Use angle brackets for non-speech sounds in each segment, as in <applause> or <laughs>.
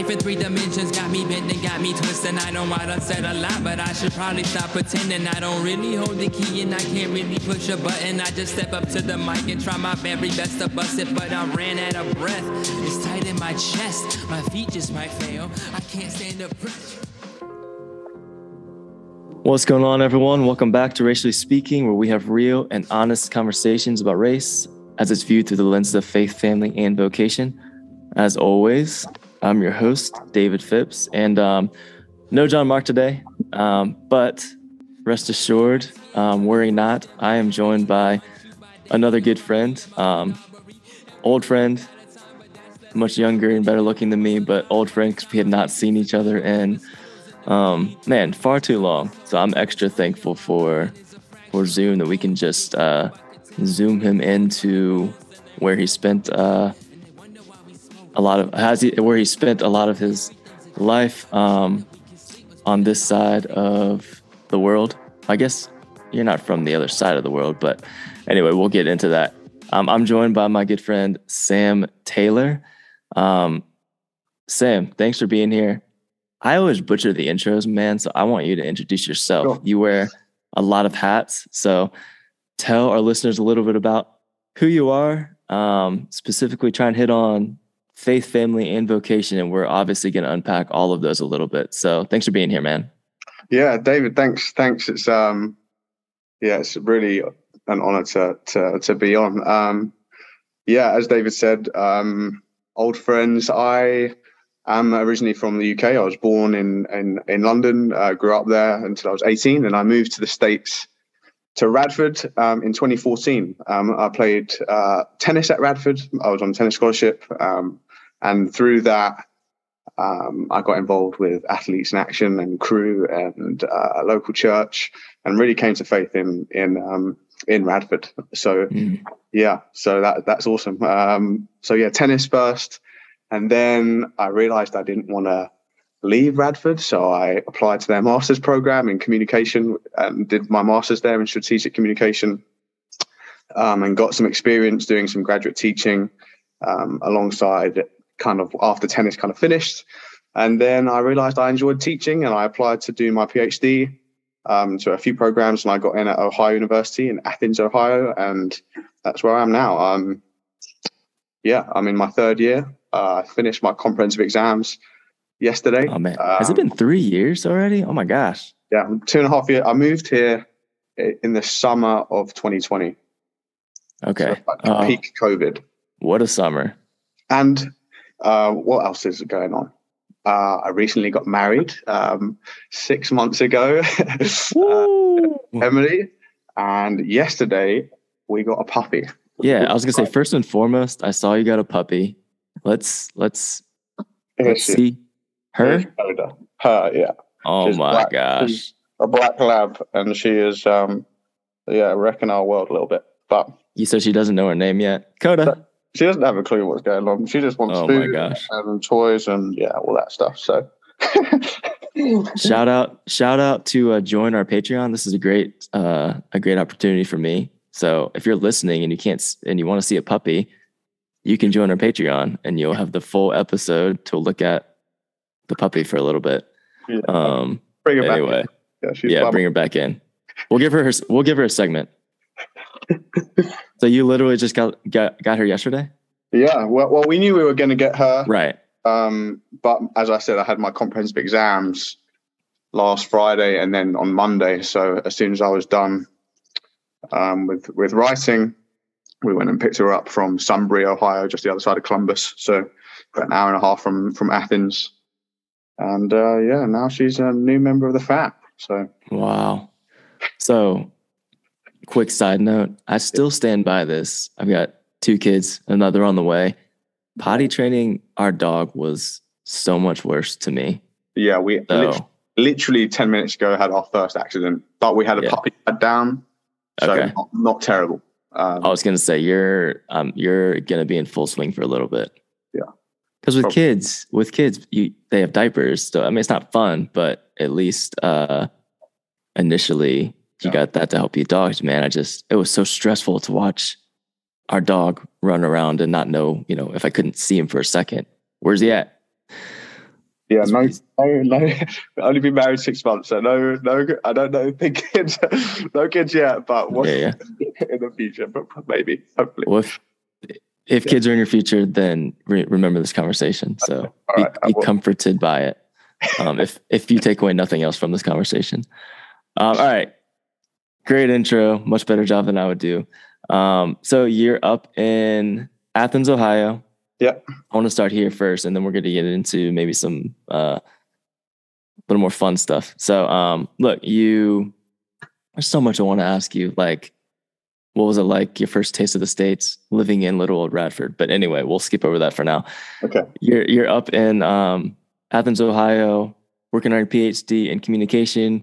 Life in three dimensions got me bent and got me twisted. I know I done said a lot, but I should probably stop pretending. I don't really hold the key and I can't really push a button. I just step up to the mic and try my very best to bust it, but I ran out of breath. It's tight in my chest, my feet just might fail. I can't stand pressure. What's going on, everyone? Welcome back to Racially Speaking, where we have real and honest conversations about race as it's viewed through the lenses of faith, family, and vocation. As always, I'm your host, David Phipps, and um, no John Mark today, um, but rest assured, um, worry not, I am joined by another good friend, um, old friend, much younger and better looking than me, but old friend because we had not seen each other in um, man, far too long. So I'm extra thankful for for Zoom that we can just uh, zoom him into where he spent uh, a lot of has he where he spent a lot of his life um, on this side of the world. I guess you're not from the other side of the world, but anyway, we'll get into that. Um, I'm joined by my good friend Sam Taylor. Um, Sam, thanks for being here. I always butcher the intros, man. So I want you to introduce yourself. Sure. You wear a lot of hats. So tell our listeners a little bit about who you are, um, specifically try and hit on faith, family, and vocation. And we're obviously going to unpack all of those a little bit. So thanks for being here, man. Yeah, David, thanks. Thanks. It's, um, yeah, it's really an honor to, to, to be on. Um, yeah, as David said, um, old friends, I, I'm originally from the UK. I was born in in, in London, uh, grew up there until I was 18, and I moved to the States to Radford um, in 2014. Um, I played uh, tennis at Radford. I was on tennis scholarship, um, and through that, um, I got involved with Athletes in Action and Cru and uh, a local church, and really came to faith in in um, in Radford. So mm. yeah, so that that's awesome. Um, so yeah, tennis first. And then I realized I didn't want to leave Radford. So I applied to their master's program in communication and did my master's there in strategic communication um, and got some experience doing some graduate teaching um, alongside kind of after tennis kind of finished. And then I realized I enjoyed teaching and I applied to do my PhD um, to a few programs and I got in at Ohio University in Athens, Ohio. And that's where I am now. Um, yeah, I'm in my third year. Uh, I finished my comprehensive exams yesterday. Oh man, um, has it been three years already? Oh my gosh. Yeah, two and a half years. I moved here in the summer of 2020. Okay. So like peak COVID. What a summer. And uh, what else is going on? Uh, I recently got married um, six months ago, <laughs> uh, Emily, and yesterday we got a puppy. Yeah, I was gonna say first and foremost, I saw you got a puppy. Let's let's, let's see her. Her, yeah. Oh She's my black, gosh. A black lab, and she is um, yeah, wrecking our world a little bit. But you said she doesn't know her name yet, Coda. She doesn't have a clue what's going on. She just wants oh food and toys and yeah, all that stuff. So. <laughs> shout out shout out to uh, join our patreon this is a great uh, a great opportunity for me so if you're listening and you can't and you want to see a puppy you can join our Patreon and you'll have the full episode to look at the puppy for a little bit. Yeah. Um, bring her anyway, back in. Yeah, yeah bring her back in. We'll give her, her we'll give her a segment. <laughs> so you literally just got, got got her yesterday? Yeah. Well, well, we knew we were going to get her. Right. Um, but as I said, I had my comprehensive exams last Friday and then on Monday. So as soon as I was done um, with with writing, we went and picked her up from Sunbury, Ohio, just the other side of Columbus. So about an hour and a half from from Athens. And uh, yeah, now she's a new member of the fam. So wow. So quick side note, I still stand by this. I've got two kids, another on the way. Potty training our dog was so much worse to me. Yeah, we so, literally, literally 10 minutes ago had our first accident, but we had a yeah. puppy down. So okay. not, not terrible. Um, I was gonna say you're um you're gonna be in full swing for a little bit. Yeah. Because with Probably. kids, with kids, you they have diapers. So I mean, it's not fun, but at least uh initially you got that to help your Dogs, man, I just it was so stressful to watch our dog run around and not know, you know, if I couldn't see him for a second, where's he at? Yeah, no, no, no. <laughs> Only been married six months, so no, no. I don't know. Think kids, <laughs> no kids yet, but what yeah, yeah. <laughs> in the future, but maybe, hopefully. Well, if, if yeah. kids are in your future, then re- remember this conversation. So be, right, be comforted by it. Um, if if you take away nothing else from this conversation. Um, all right, great intro. Much better job than I would do. Um, so you're up in Athens, Ohio. Yeah. I want to start here first, and then we're going to get into maybe some uh, a little more fun stuff. So, um, look, you. There's so much I want to ask you. Like, what was it like your first taste of the states, living in little old Radford? But anyway, we'll skip over that for now. Okay. You're you're up in um, Athens, Ohio, working on your PhD in communication.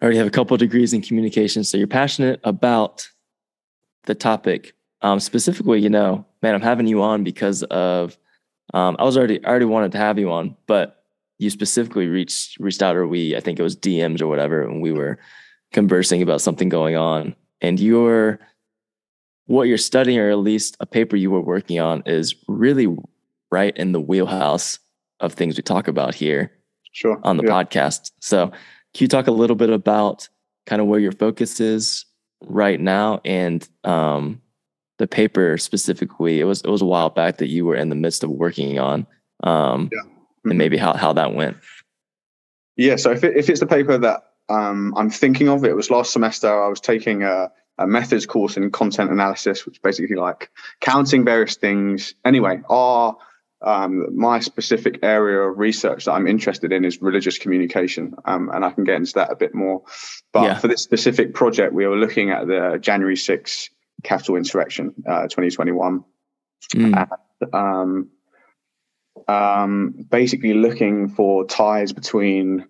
I already have a couple of degrees in communication, so you're passionate about the topic. Um, specifically, you know, man, I'm having you on because of um, I was already I already wanted to have you on, but you specifically reached reached out or we I think it was DMs or whatever, and we were conversing about something going on. And your what you're studying, or at least a paper you were working on, is really right in the wheelhouse of things we talk about here sure. on the yeah. podcast. So can you talk a little bit about kind of where your focus is right now and um, the paper specifically, it was it was a while back that you were in the midst of working on, um, yeah. mm-hmm. and maybe how how that went. Yeah, so if it, if it's the paper that um, I'm thinking of, it was last semester. I was taking a, a methods course in content analysis, which basically like counting various things. Anyway, our um, my specific area of research that I'm interested in is religious communication, um, and I can get into that a bit more. But yeah. for this specific project, we were looking at the January 6th Capitol insurrection, uh, 2021. Mm. And, um, um, basically looking for ties between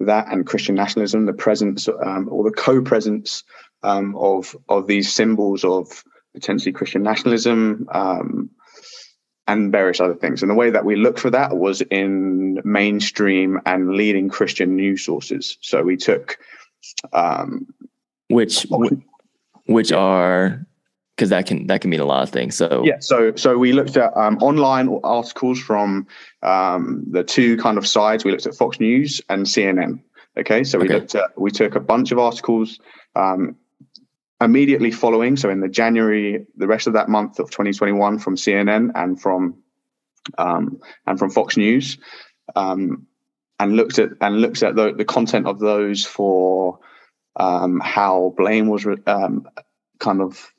that and Christian nationalism, the presence um, or the co-presence um, of of these symbols of potentially Christian nationalism um, and various other things. And the way that we looked for that was in mainstream and leading Christian news sources. So we took um, which which are because that can that can mean a lot of things. So yeah, so so we looked at um, online articles from um, the two kind of sides. We looked at Fox News and CNN. Okay, so we okay. looked at we took a bunch of articles um, immediately following. So in the January, the rest of that month of 2021, from CNN and from um, and from Fox News, um, and looked at and looked at the, the content of those for um, how blame was um, kind of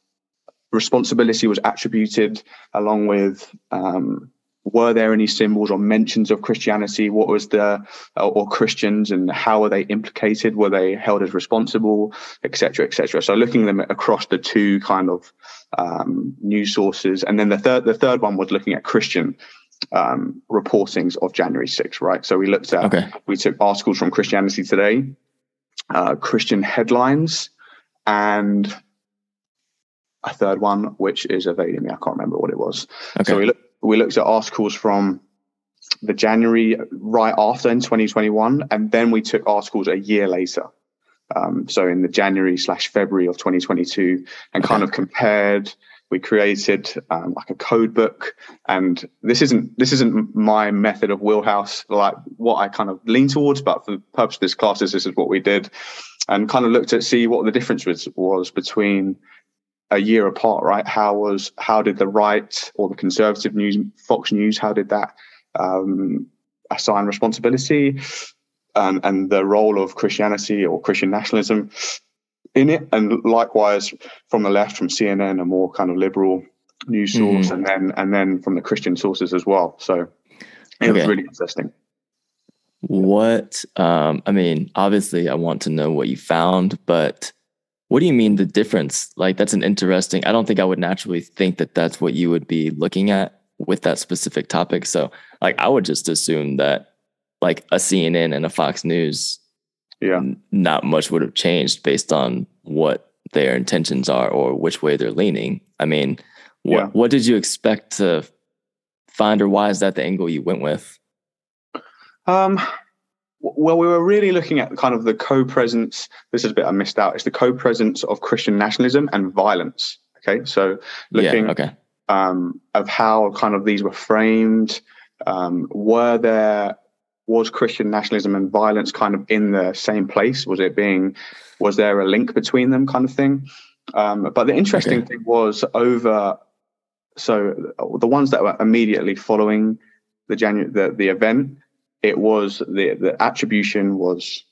responsibility was attributed along with um, were there any symbols or mentions of Christianity? What was the or Christians and how were they implicated? Were they held as responsible, etc., etc. So looking them across the two kind of um, news sources, and then the third the third one was looking at Christian um, reportings of January 6th, right? So we looked at okay. we took articles from Christianity Today, uh, Christian headlines, and a third one, which is evading me. I can't remember what it was. Okay. So we, look, we looked at articles from the January right after in 2021, and then we took articles a year later. Um, so in the January slash February of 2022, and okay. kind of compared. We created um, like a code book, and this isn't this isn't my method of wheelhouse, like what I kind of lean towards. But for the purpose of this class, this is what we did, and kind of looked at see what the difference was was between a year apart, right? How was how did the right or the conservative news, Fox News, how did that um, assign responsibility and, and the role of Christianity or Christian nationalism in it? And likewise, from the left, from CNN, a more kind of liberal news source, mm-hmm. and then and then from the Christian sources as well. So it okay. was really interesting. What um, I mean, obviously, I want to know what you found, but what do you mean the difference? Like that's an interesting. I don't think I would naturally think that that's what you would be looking at with that specific topic. So like I would just assume that like a CNN and a Fox News, yeah, n- not much would have changed based on what their intentions are or which way they're leaning. I mean, what yeah. what did you expect to find, or why is that the angle you went with? Um, well, we were really looking at kind of the co-presence. This is a bit I missed out. It's the co-presence of Christian nationalism and violence. Okay, so looking yeah, okay. Um, of how kind of these were framed Um, were there was Christian nationalism and violence kind of in the same place? Was it being was there a link between them, kind of thing? Um, but the interesting okay. thing was over. So the ones that were immediately following the January the, the event, it was the the attribution was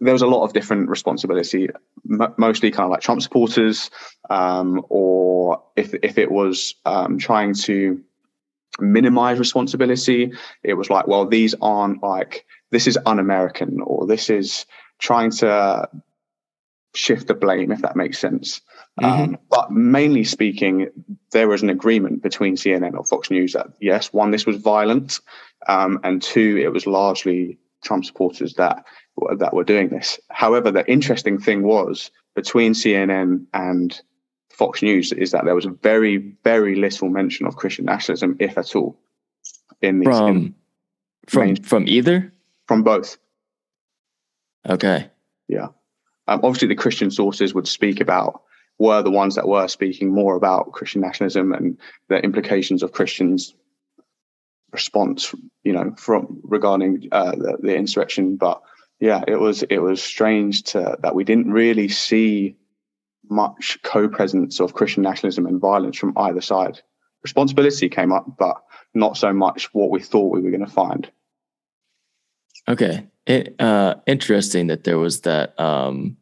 there was a lot of different responsibility, m- mostly kind of like Trump supporters, um, or if if it was um, trying to minimize responsibility, it was like, well, these aren't like this is un-American, or this is trying to shift the blame, if that makes sense. Mm-hmm. Um, but mainly speaking, there was an agreement between CNN or Fox News that yes, one, this was violent, um, and two, it was largely Trump supporters that that were doing this. However, the interesting thing was between CNN and Fox News is that there was very, very little mention of Christian nationalism, if at all, in these. From in from main, from either. From both. Okay. Yeah. Um, obviously, the Christian sources would speak about were the ones that were speaking more about Christian nationalism and the implications of Christians' response, you know, from regarding uh, the, the insurrection. But yeah, it was it was strange to that we didn't really see much co-presence of Christian nationalism and violence from either side. Responsibility came up, but not so much what we thought we were going to find. Okay, it, uh, interesting that there was that um,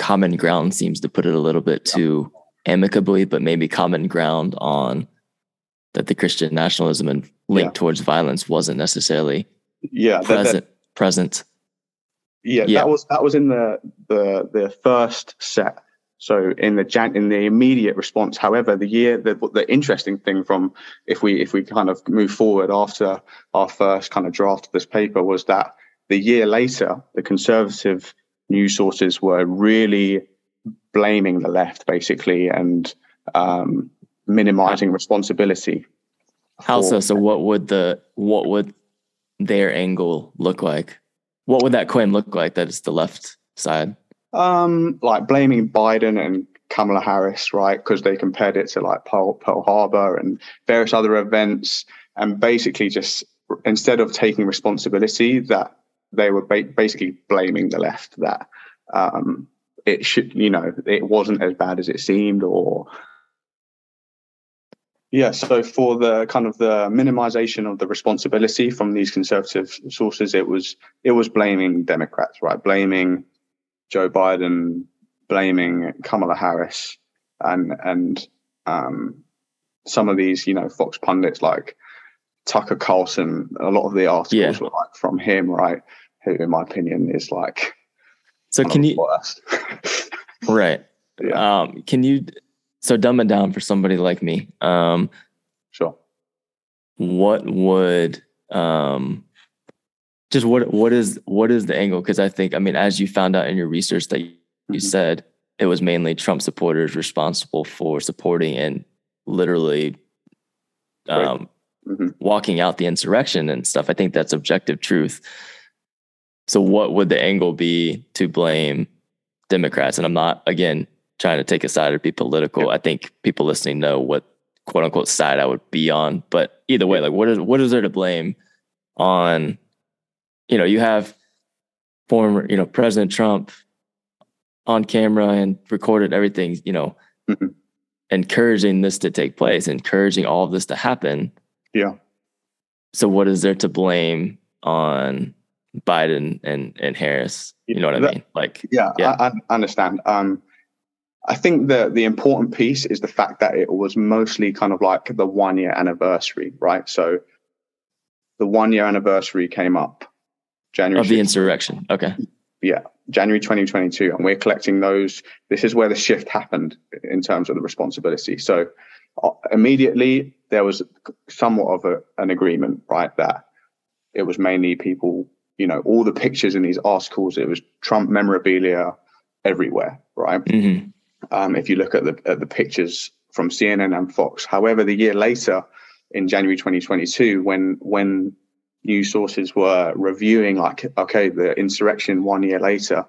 common ground. Seems to put it a little bit too amicably, but maybe common ground on that the Christian nationalism and link yeah. towards violence wasn't necessarily yeah present. That, that, present. Yeah, yeah, that was that was in the the the first set so in the Jan- in the immediate response, however, the year the the interesting thing from if we if we kind of move forward after our first kind of draft of this paper was that the year later, the conservative news sources were really blaming the left basically and um, minimizing responsibility. How so? So what would the what would their angle look like? What would that claim look like? That is the left side. Um, like blaming Biden and Kamala Harris, right? Because they compared it to like Pearl, Pearl Harbor and various other events, and basically just instead of taking responsibility, that they were ba- basically blaming the left that um, it should, you know, it wasn't as bad as it seemed, or yeah. So for the kind of the minimization of the responsibility from these conservative sources, it was it was blaming Democrats, right? Blaming Joe Biden blaming Kamala Harris and and um, some of these, you know, Fox pundits like Tucker Carlson. A lot of the articles yeah. were like from him, right? Who, in my opinion, is like so. Can you <laughs> <laughs> right? Yeah. Um, can you so dumb it down for somebody like me? Um, sure. What would um just what what is what is the angle? Because I think I mean, as you found out in your research that you, mm-hmm. said it was mainly Trump supporters responsible for supporting and literally um, mm-hmm. walking out the insurrection and stuff. I think that's objective truth. So, what would the angle be to blame Democrats? And I'm not again trying to take a side or be political. Yeah. I think people listening know what quote unquote side I would be on. But either way, like what is what is there to blame on you know, you have former, you know, President Trump on camera and recorded everything, you know, mm-hmm. encouraging this to take place, encouraging all of this to happen. Yeah. So what is there to blame on Biden and and Harris? You know what I mean? Like, yeah, yeah. I, I understand. Um, I think the the important piece is the fact that it was mostly kind of like the one year anniversary, right? So the one year anniversary came up January of the insurrection. Okay. Yeah, January 2022, and we're collecting those. This is where the shift happened in terms of the responsibility. So uh, immediately there was somewhat of a, an agreement, right? That it was mainly people, you know, all the pictures in these articles. It was Trump memorabilia everywhere, right? Mm-hmm. Um, if you look at the at the pictures from CNN and Fox. However, the year later, in January 2022, when when news sources were reviewing like okay the insurrection one year later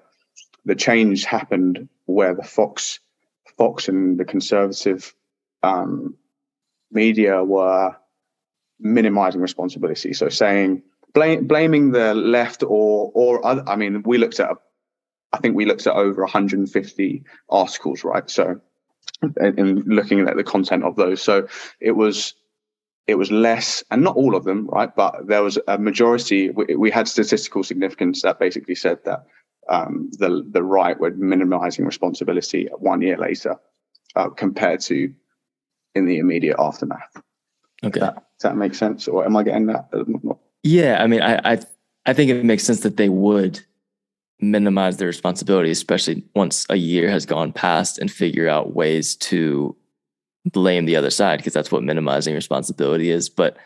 the change happened where the fox fox and the conservative um, media were minimizing responsibility. So saying blame, blaming the left or or other, I mean, we looked at I think we looked at over 150 articles, right? So in looking at the content of those, so it was it was less, and not all of them, right? But there was a majority. We, we had statistical significance that basically said that um, the the right were minimizing responsibility one year later uh, compared to in the immediate aftermath. Okay, that, does that make sense, or am I getting that? Yeah, I mean, I I, I think it makes sense that they would minimize their responsibility, especially once a year has gone past, and figure out ways to blame the other side because that's what minimizing responsibility is. But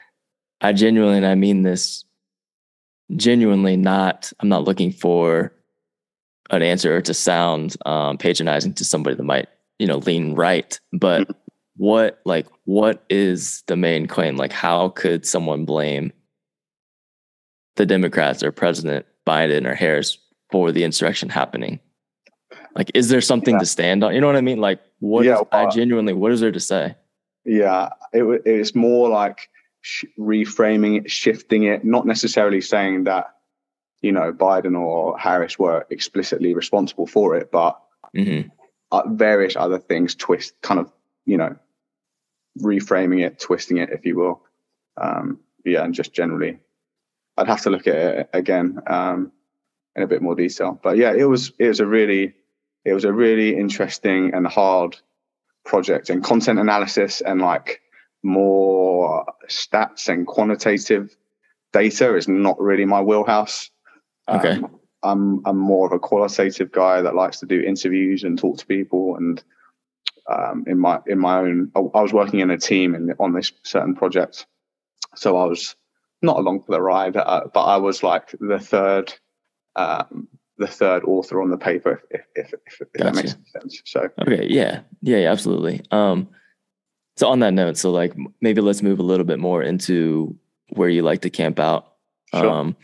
I genuinely, and I mean this genuinely, not. I'm not looking for an answer or to sound um, patronizing to somebody that might you know lean right, but mm-hmm. What like what is the main claim? Like, how could someone blame the Democrats or President Biden or Harris for the insurrection happening? Like, is there something yeah. to stand on? You know what I mean? Like, what yeah, is, I genuinely, what is there to say? Yeah, it, it's more like sh- reframing it, shifting it, not necessarily saying that, you know, Biden or Harris were explicitly responsible for it, but mm-hmm. uh, various other things twist, kind of, you know, reframing it, twisting it, if you will. Um, yeah, and just generally, I'd have to look at it again um, in a bit more detail. But yeah, it was it was a really it was a really interesting and hard project and content analysis and like more stats and quantitative data is not really my wheelhouse. Okay. Um, I'm I'm more of a qualitative guy that likes to do interviews and talk to people and um, in my in my own I, I was working in a team in, on this certain project so I was not along for the ride uh, but I was like the third um, the third author on the paper, if if, if, if that makes sense. So okay, yeah, yeah, yeah, absolutely. Um, so on that note, so like maybe let's move a little bit more into where you like to camp out, sure. um,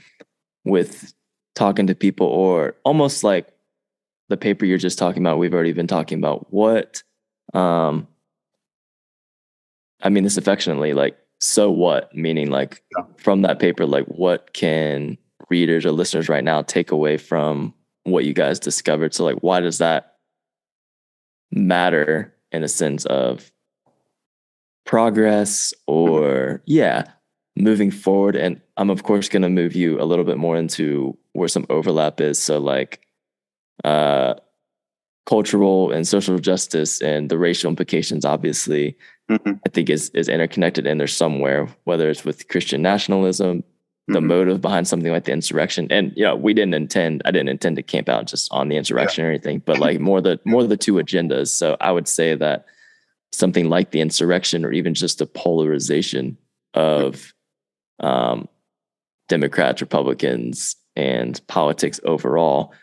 with talking to people, or almost like the paper you're just talking about. We've already been talking about what, um, I mean this affectionately, like so what, meaning like yeah. from that paper, like what can readers or listeners right now take away from what you guys discovered? So, like, why does that matter in a sense of progress or, yeah, moving forward? And I'm, of course, going to move you a little bit more into where some overlap is. So, like, uh, cultural and social justice and the racial implications obviously mm-hmm. i think is is interconnected in there somewhere whether it's with christian nationalism the mm-hmm. motive behind something like the insurrection. And you know, we didn't intend I didn't intend to camp out just on the insurrection yeah. or anything, but like more the more the two agendas. So I would say that something like the insurrection or even just the polarization of um, Democrats, Republicans, and politics overall,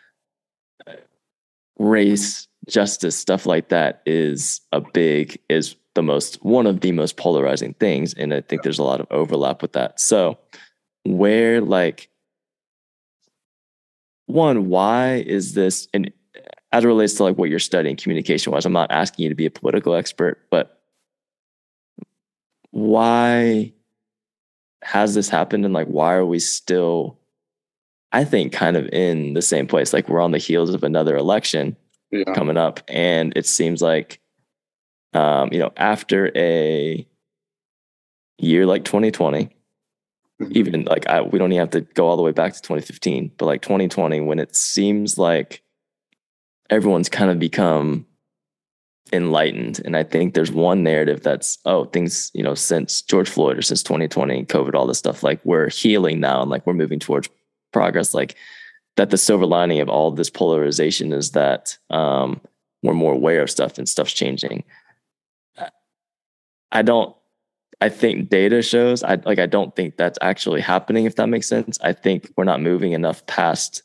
race, justice, stuff like that is a big is the most one of the most polarizing things. And I think there's a lot of overlap with that. So where like one why is this and as it relates to like what you're studying communication wise i'm not asking you to be a political expert but why has this happened and like why are we still i think kind of in the same place like we're on the heels of another election yeah. coming up and it seems like um you know after a year like 2020 Mm-hmm. even like I, we don't even have to go all the way back to 2015 but like 2020 when it seems like everyone's kind of become enlightened and i think there's one narrative that's oh things you know since george floyd or since 2020 covid all this stuff like we're healing now and like we're moving towards progress like that the silver lining of all this polarization is that um we're more aware of stuff and stuff's changing i don't I think data shows I like I don't think that's actually happening if that makes sense. I think we're not moving enough past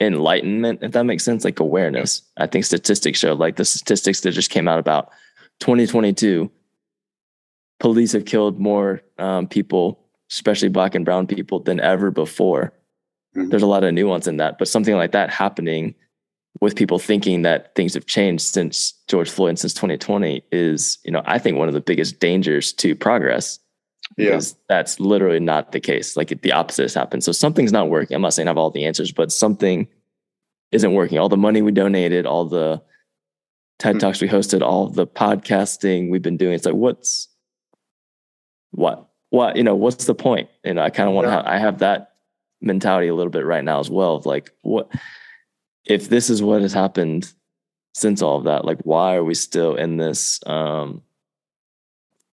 enlightenment if that makes sense like awareness. I think statistics show like the statistics that just came out about 2022 police have killed more um, people especially black and brown people than ever before. Mm-hmm. There's a lot of nuance in that, but something like that happening with people thinking that things have changed since George Floyd and since 2020 is, you know, I think one of the biggest dangers to progress. Yeah. that's literally not the case. Like the opposite has happened. So something's not working. I'm not saying I have all the answers, but something isn't working. All the money we donated, all the TED Mm. Talks we hosted, all the podcasting we've been doing. It's like, what's what? What, you know, what's the point? And I kind of want to Yeah. have, I have that mentality a little bit right now as well. Of like, what if this is what has happened since all of that? Like, why are we still in this um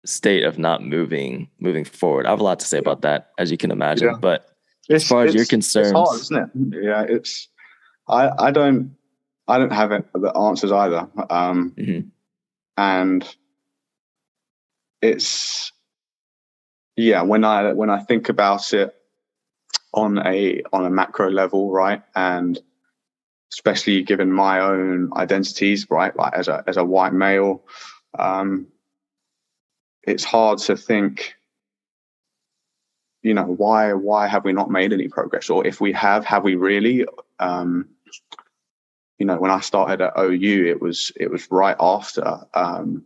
state of not moving moving forward? I have a lot to say about that, as you can imagine. Yeah. But as far as your concerns, it's hard, isn't it? Yeah, it's. I I don't I don't have it, the answers either. Um, Mhm. and it's yeah when I when I think about it on a on a macro level, right, and especially given my own identities, right, like as a as a white male, um, it's hard to think you know why why have we not made any progress? Or if we have have we really? Um you know when i started at ou it was it was right after um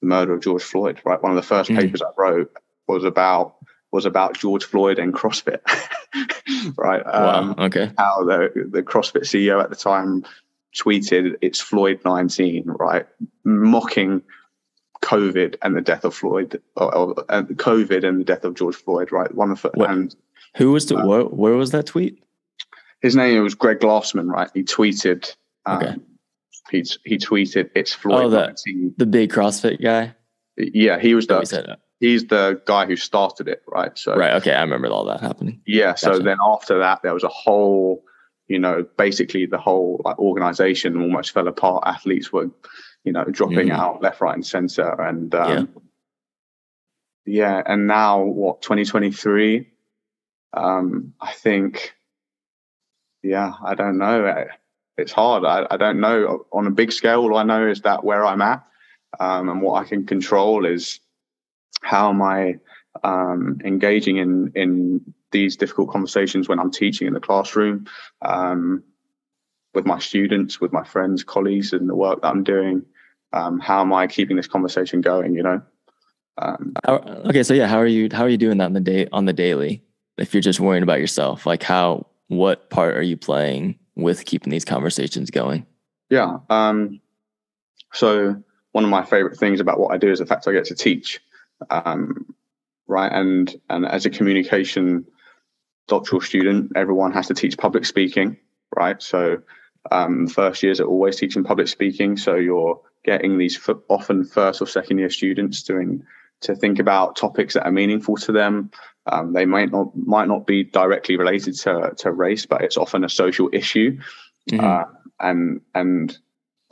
the murder of george floyd right? One of the first Mhm. papers i wrote was about was about george floyd and crossfit <laughs> right um wow, okay, how the the CrossFit CEO at the time tweeted it's Floyd 19, right? Mocking COVID and the death of Floyd, or, or and COVID and the death of George Floyd, right? One of the, and who was the Uh, where, where was that tweet? his name was Greg Glassman, right? He tweeted, um, Okay. he he tweeted it's Floyd Oh, that- 19. The big CrossFit guy. Yeah, he was the he's the guy who started it, right? So right. Okay, I remember all that happening. Yeah. So then after that, there was a whole, you know, basically the whole like, organization almost fell apart. Athletes were, you know, dropping Mhm. out left, right, and center. And um, yeah. and now what? 2023. Um, I think. Yeah, I don't know. It's hard. I, I don't know. On a big scale, all I know is that where I'm at, um, and what I can control is how am I um, engaging in in these difficult conversations when I'm teaching in the classroom, um, with my students, with my friends, colleagues, and the work that I'm doing. Um, how am I keeping this conversation going? You know, um, How, okay, so yeah, how are you? How are you doing that on the day on the daily? If you're just worrying about yourself, like how, what part are you playing with keeping these conversations going? yeah. Um, so one of my favorite things about what I do is the fact I get to teach, um, right? And and as a communication doctoral student, everyone has to teach public speaking, right? So um, first years are always teaching public speaking. So you're getting these f- often first or second year students doing to think about topics that are meaningful to them. Um, they might not might not be directly related to to race, but it's often a social issue, Mhm. uh, and and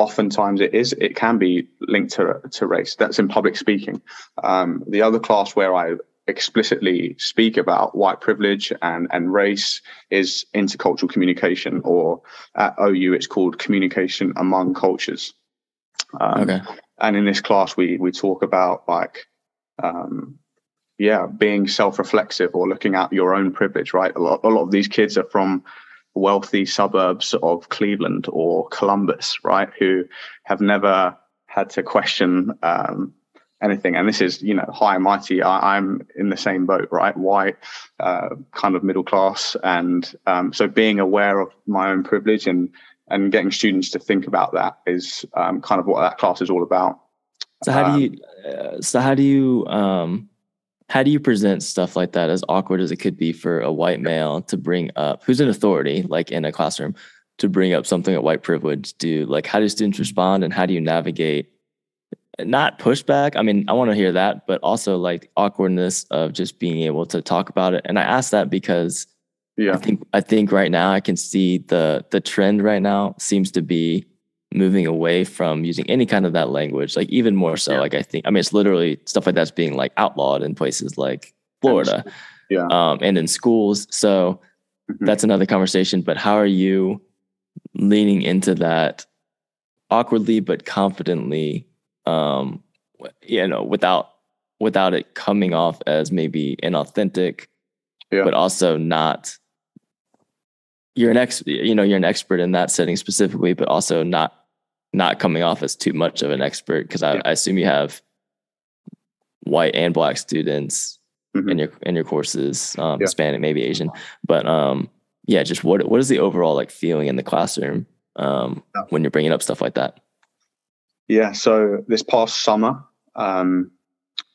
oftentimes it is it can be linked to to race. That's in public speaking. Um, the other class where I explicitly speak about white privilege and and race is intercultural communication, or at OU it's called communication among cultures. Um, okay, and in this class we we talk about like um yeah being self-reflexive or looking at your own privilege right a lot, a lot of these kids are from wealthy suburbs of cleveland or columbus right who have never had to question um anything and this is you know high and mighty I, i'm in the same boat right white uh, kind of middle class and um, so being aware of my own privilege and and getting students to think about that is um, kind of what that class is all about so how um, do you? Uh, so how do you? Um, how do you present stuff like that as awkward as it could be for a white male to bring up who's an authority like in a classroom to bring up something at white privilege do? Like how do students respond and how do you navigate not pushback? I mean i want to hear that but also like awkwardness of just being able to talk about it. And i ask that because yeah. I think i think right now i can see the the trend right now seems to be moving away from using any kind of that language like even more so Yeah. like i think i mean it's literally stuff like that's being like outlawed in places like florida yeah um, and in schools so Mhm. that's another conversation but how are you leaning into that awkwardly but confidently um you know without without it coming off as maybe inauthentic Yeah. but also not you're an ex you know you're an expert in that setting specifically but also not not coming off as too much of an expert because I, Yeah. I assume you have white and black students mm-hmm. in your in your courses, um, yeah. Hispanic, maybe Asian, but um, yeah, just what what is the overall like feeling in the classroom um, when you're bringing up stuff like that? Yeah, so this past summer, um,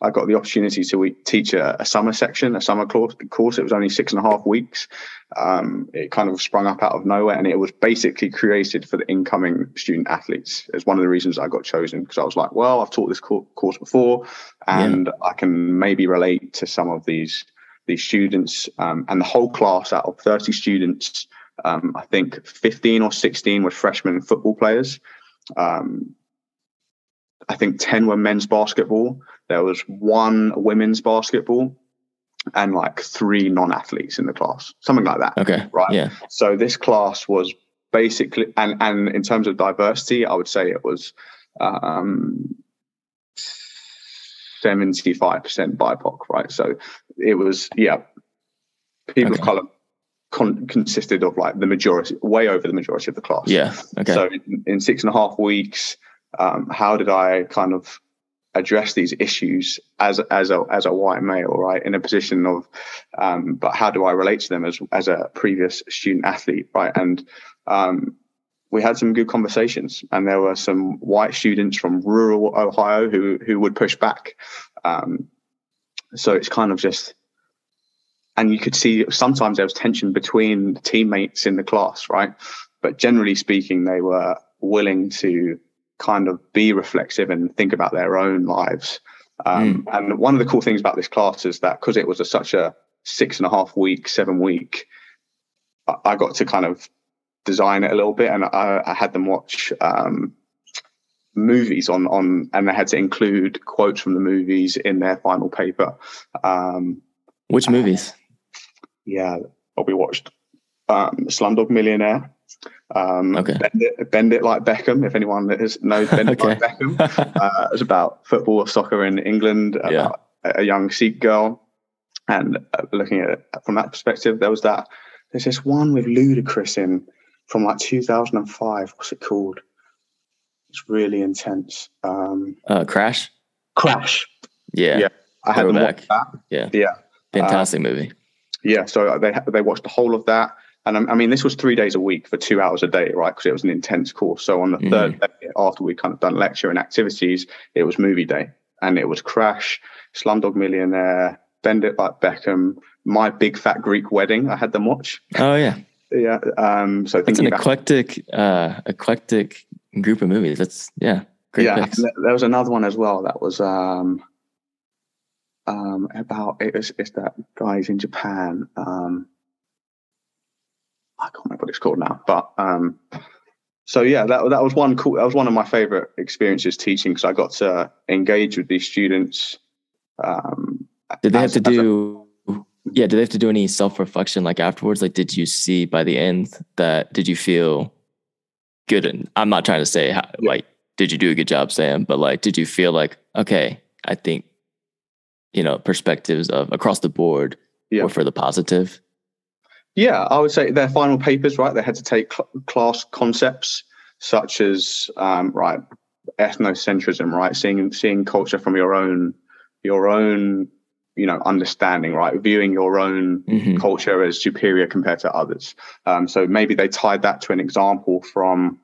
I got the opportunity to teach a, a, summer section, a summer course. Course it was only six and a half weeks. Um, it kind of sprung up out of nowhere, and it was basically created for the incoming student athletes. It's one of the reasons I got chosen because I was like, well, I've taught this course before, and yeah. I can maybe relate to some of these these students. Um, and the whole class, out of thirty students, um, I think fifteen or sixteen were freshman football players. Um, I think 10 were men's basketball. There was one women's basketball and like three non-athletes in the class, something like that. Okay. Right. Yeah. So this class was basically, and, and in terms of diversity, I would say it was um, 75% BIPOC, right? So it was, yeah, people okay. of color con- consisted of like the majority, way over the majority of the class. Yeah. Okay. So in, in six and a half weeks, um, how did I kind of address these issues as as a as a white male, right, in a position of, um, but how do I relate to them as as a previous student athlete, right? And um, we had some good conversations, and there were some white students from rural Ohio who who would push back. Um, so it's kind of just, and you could see sometimes there was tension between teammates in the class, right? But generally speaking, they were willing to kind of be reflexive and think about their own lives. Um, mm. And one of the cool things about this class is that because it was a, such a six and a half week, seven week, I got to kind of design it a little bit, and I, I had them watch um, movies on on, and they had to include quotes from the movies in their final paper. Um, Which movies? yeah, well, we watched um, Slumdog Millionaire. Um, okay. Bend it, bend it like Beckham. If anyone has knows <laughs> Bend It Like Beckham, uh, it's about football or soccer in England. About yeah. a young Sikh girl, and uh, looking at it from that perspective, there was that. There's this one with Ludacris in from like 2005. What's it called? It's really intense. Um, uh, Crash. Crash. Yeah. Yeah. I had them watch that. Yeah. Yeah. Fantastic um, movie. Yeah. So they they watched the whole of that. And I mean, this was three days a week for two hours a day, right? Because it was an intense course. So on the mm. third day, after we kind of done lecture and activities, it was movie day. And it was Crash, Slumdog Millionaire, Bend It Like Beckham, My Big Fat Greek Wedding. I had them watch. Oh, yeah. Yeah. Um, so it's an eclectic, uh, eclectic group of movies. That's, yeah. Great yeah. Picks. There was another one as well that was um, um, about, it was, it's that guy's in Japan. Um, I can't remember what it's called now, but um, so yeah, that that was one cool. That was one of my favorite experiences teaching because I got to engage with these students. Um, did they as, have to do? A, yeah, did they have to do any self reflection like afterwards? Like, did you see by the end that did you feel good? And I'm not trying to say how, yeah. like, did you do a good job, Sam? But like, did you feel like okay? I think you know perspectives of across the board yeah. were for the positive yeah, I would say their final papers, right? They had to take cl- class concepts such as um, right ethnocentrism, right? Seeing seeing culture from your own your own you know understanding, right? Viewing your own mm-hmm. culture as superior compared to others. Um, so maybe they tied that to an example from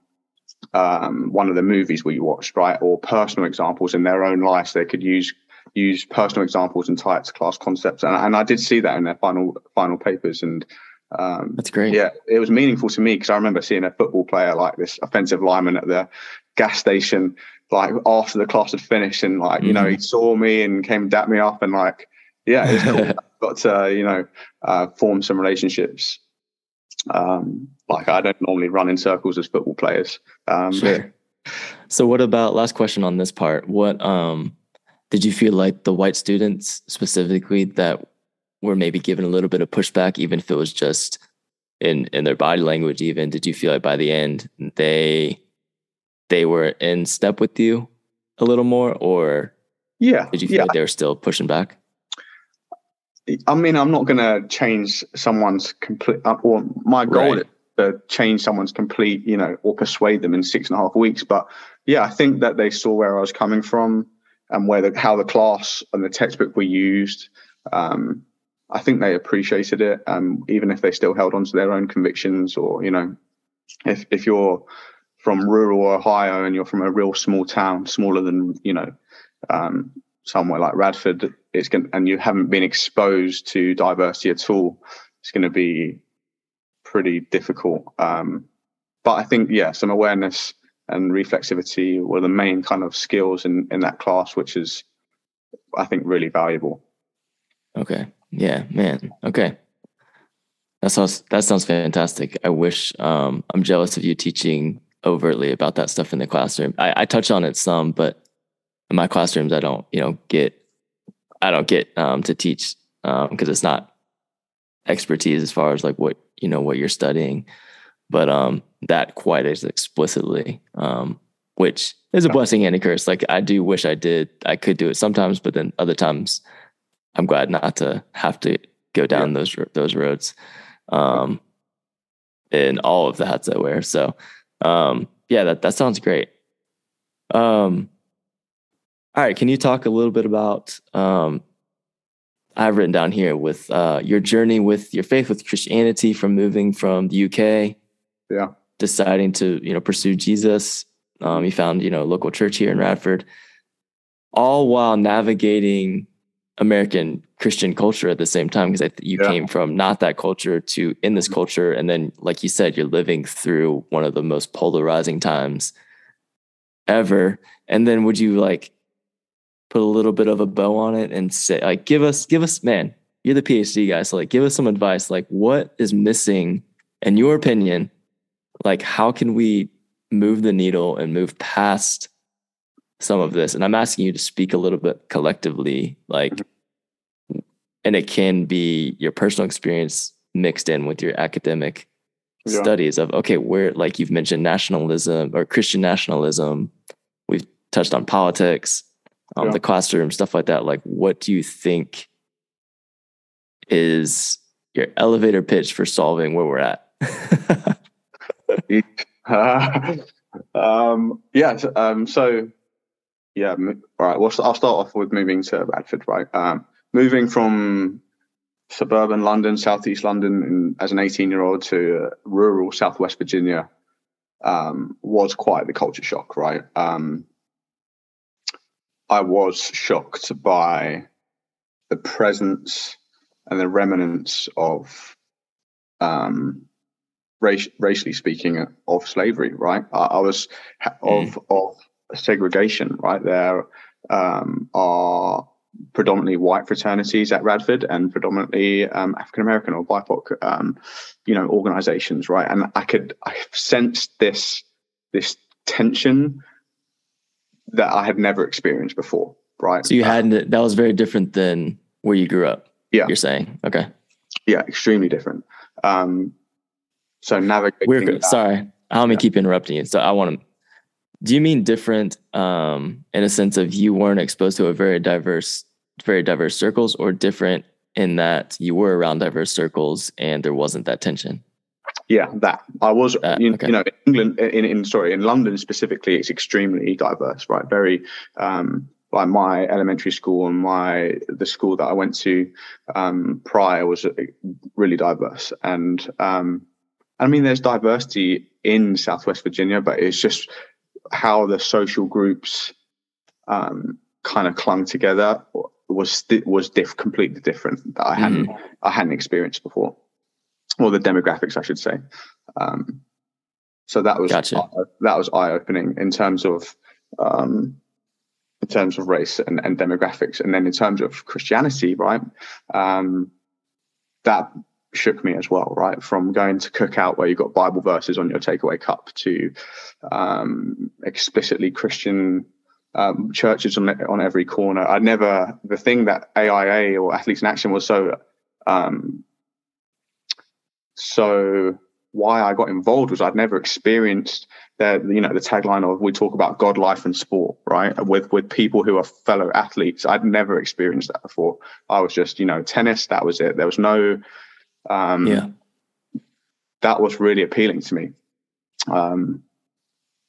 um, one of the movies we watched, right? Or personal examples in their own lives. They could use use personal examples and tie it to class concepts, and, and I did see that in their final final papers and. Um, That's great. Yeah, it was meaningful to me because I remember seeing a football player like this offensive lineman at the gas station, like after the class had finished, and like mm-hmm. you know he mm-hmm. saw me and came and dapped me up, and like yeah, cool. <laughs> got to you know uh, form some relationships. Um, like I don't normally run in circles as football players. Um, sure. So what about last question on this part? What um did you feel like the white students specifically that were maybe given a little bit of pushback, even if it was just in in their body language. Even did you feel like by the end they they were in step with you a little more, or yeah, did you feel yeah. like they were still pushing back? I mean, I'm not going to change someone's complete, uh, or my goal right. is to change someone's complete, you know, or persuade them in six and a half weeks. But yeah, I think that they saw where I was coming from and where the, how the class and the textbook were used Um, I think they appreciated it, um, even if they still held on to their own convictions, or you know, if if you're from rural Ohio and you're from a real small town, smaller than you know, um, somewhere like Radford, it's going and you haven't been exposed to diversity at all, it's going to be pretty difficult. Um, but I think yeah, some awareness and reflexivity were the main kind of skills in in that class, which is I think really valuable. Okay. Yeah, man. Okay. That sounds that sounds fantastic. I wish um, I'm jealous of you teaching overtly about that stuff in the classroom. I, I touch on it some, but in my classrooms, I don't, you know, get I don't get um, to teach because um, it's not expertise as far as like what you know what you're studying but um that quite as explicitly um which is a blessing and a curse like i do wish i did i could do it sometimes but then other times i'm glad not to have to go down yeah. those those roads um in all of the hats i wear. So um yeah that that sounds great. Um all right can you talk a little bit about um I've written down here with uh, your journey with your faith with Christianity from moving from the UK, yeah, deciding to you know pursue Jesus. Um, you found you know local church here in Radford, all while navigating American Christian culture at the same time because you yeah. came from not that culture to in this mm-hmm. culture, and then like you said, you're living through one of the most polarizing times ever. And then would you like put a little bit of a bow on it and say like give us give us man you're the phd guy so like give us some advice like what is missing in your opinion like how can we move the needle and move past some of this and i'm asking you to speak a little bit collectively like and it can be your personal experience mixed in with your academic yeah. studies of okay where like you've mentioned nationalism or christian nationalism we've touched on politics um, yeah. the classroom, stuff like that. Like, what do you think is your elevator pitch for solving where we're at? uh, <laughs> <laughs> um, yeah. Um, so, yeah. All right. Well, I'll start off with moving to Radford. Right. Um, moving from suburban London, southeast London, in, as an 18 year old to uh, rural southwest Virginia um, was quite the culture shock. Right. Um, I was shocked by the presence and the remnants of, um, race, racially speaking, of slavery. Right, I, I was of mm. of segregation. Right, there um, are predominantly white fraternities at Radford and predominantly um, African American or BIPOC, um, you know, organizations, right? And I could I sensed this this tension that I had never experienced before. Right. So you hadn't, that was very different than where you grew up. Yeah. You're saying, okay. Yeah. Extremely different. Um, so navigating. We're good. That, Sorry. I don't mean keep interrupting you. So I want to, do you mean different, um, in a sense of you weren't exposed to a very diverse, very diverse circles or different in that you were around diverse circles and there wasn't that tension? Yeah, that I was. Uh, you, okay. you, know, England in, in sorry in London specifically, it's extremely diverse, right? Very. Um, like my elementary school and my the school that I went to um, prior was uh, really diverse, and um, I mean, there's diversity in Southwest Virginia, but it's just how the social groups um, kind of clung together was was diff- completely different that I hadn't mm. I hadn't experienced before or the demographics, I should say. Um, so that was gotcha. uh, that was eye opening in terms of um, in terms of race and, and, demographics, and then in terms of Christianity, right? Um, that shook me as well, right? From going to cookout where you've got Bible verses on your takeaway cup to um, explicitly Christian um, churches on on every corner. I never the thing that AIA or Athletes in Action was so um, so why I got involved was I'd never experienced the you know the tagline of we talk about God, life, and sport, right? With with people who are fellow athletes. I'd never experienced that before. I was just you know tennis. That was it. There was no. Um, yeah. That was really appealing to me. Um,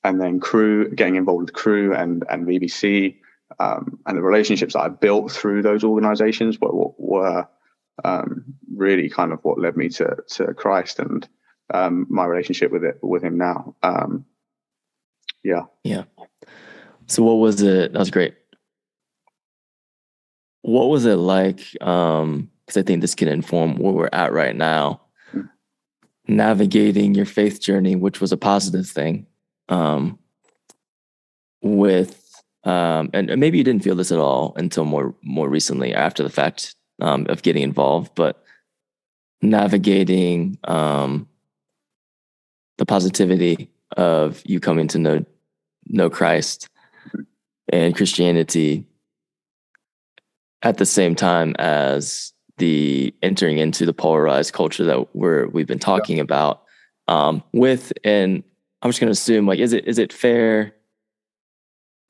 and then Cru, getting involved with Cru and and BBC, um, and the relationships that I built through those organizations were, were um, really kind of what led me to to Christ and um, my relationship with it with him now. Um, yeah. Yeah. So what was it? That was great. What was it like? Um, because I think this can inform where we're at right now. Navigating your faith journey, which was a positive thing, um, with um, and maybe you didn't feel this at all until more more recently after the fact um, of getting involved, but navigating um, the positivity of you coming to know know Christ and Christianity at the same time as the entering into the polarized culture that we're we've been talking yeah. about um, with and I'm just going to assume like is it is it fair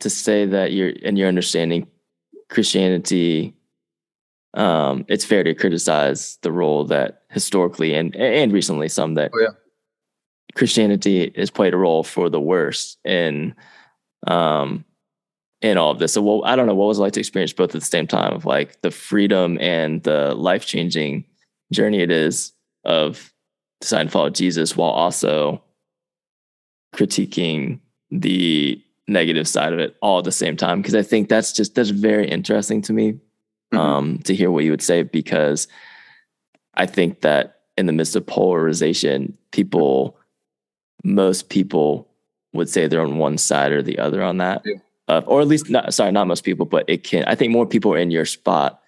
to say that you're in your understanding Christianity um, it's fair to criticize the role that historically and and recently some that oh, yeah. Christianity has played a role for the worse in um in all of this. So well, I don't know what was it like to experience both at the same time of like the freedom and the life changing journey it is of deciding to follow Jesus while also critiquing the negative side of it all at the same time. Cause I think that's just that's very interesting to me mm-hmm. um to hear what you would say because I think that in the midst of polarization, people most people would say they're on one side or the other on that. Yeah. Uh, or at least not sorry, not most people, but it can I think more people are in your spot.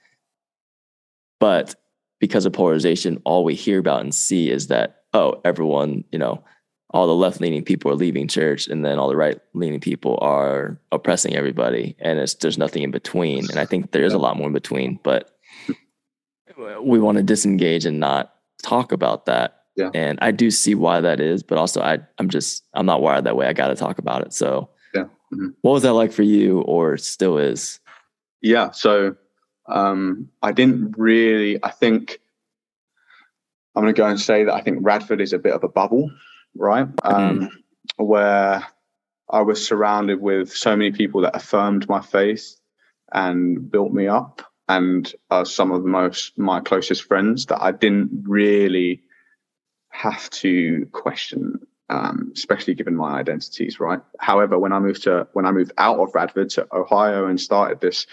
But because of polarization, all we hear about and see is that, oh, everyone, you know, all the left leaning people are leaving church and then all the right leaning people are oppressing everybody. And it's there's nothing in between. And I think there is a lot more in between, but we want to disengage and not talk about that yeah. And I do see why that is, but also I I'm just I'm not wired that way. I got to talk about it. So. Mm-hmm. What was that like for you or still is? Yeah, so um I didn't really I think I'm going to go and say that I think Radford is a bit of a bubble, right? Um mm. where I was surrounded with so many people that affirmed my faith and built me up and are some of the most my closest friends that I didn't really have to question, um, especially given my identities, right? However, when I moved to when I moved out of Radford to Ohio and started this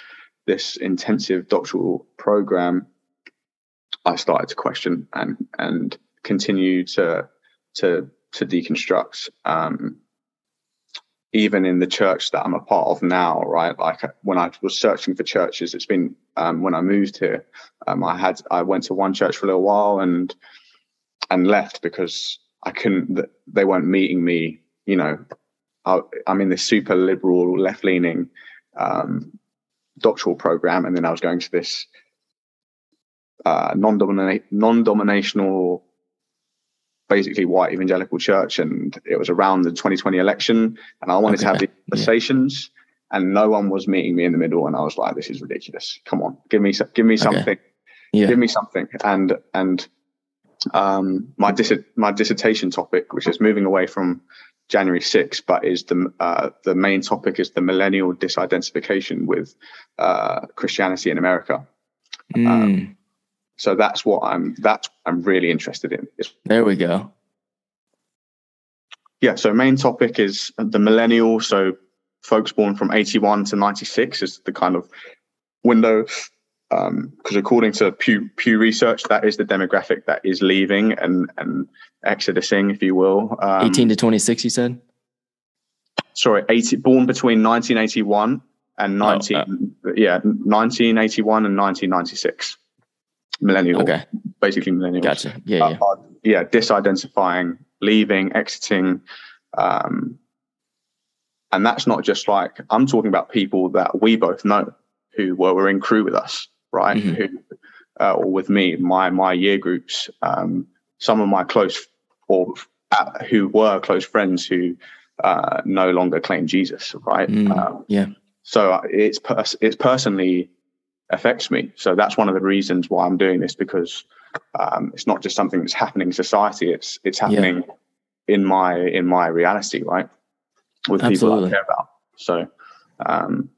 this intensive doctoral program, I started to question and and continue to to to deconstruct. Um, even in the church that I'm a part of now, right? Like when I was searching for churches, it's been um, when I moved here. Um, I had I went to one church for a little while, and and left because I couldn't. They weren't meeting me. You know, I, am in this super liberal, left leaning um, doctoral program, and then I was going to this uh, non-dominate, non-dominational, basically white evangelical church, and it was around the 2020 election, and I wanted okay. to have these conversations. Yeah. And no one was meeting me in the middle, and I was like, "This is ridiculous! Come on, give me, give me something, okay. yeah. give me something." And and um, my dis- my dissertation topic, which is moving away from January 6th, but is the uh, the main topic is the millennial disidentification with uh, Christianity in America. Mm. Um, so that's what I'm that's what I'm really interested in. There we go. Yeah. So main topic is the millennial. So folks born from 81 to 96 is the kind of window because um, according to Pew, Pew Research, that is the demographic that is leaving and and exodusing, if you will. Um, 18 to 26, you said. Sorry, 80, born between 1981 and 19, oh, uh, yeah, 1981 and 1996. Millennial, okay, basically millennials. Gotcha. Yeah, yeah, uh, yeah. Disidentifying, leaving, exiting, um, and that's not just like I'm talking about people that we both know who were, were in Cru with us right? Mm-hmm. Who, uh, or with me, my my year groups, um, some of my close or uh, who were close friends who uh, no longer claim Jesus, right? Mm, um, yeah. So it's pers- it's personally affects me. So that's one of the reasons why I'm doing this because um, it's not just something that's happening in society. It's it's happening yeah. in my in my reality, right? With Absolutely. people I care about. So um,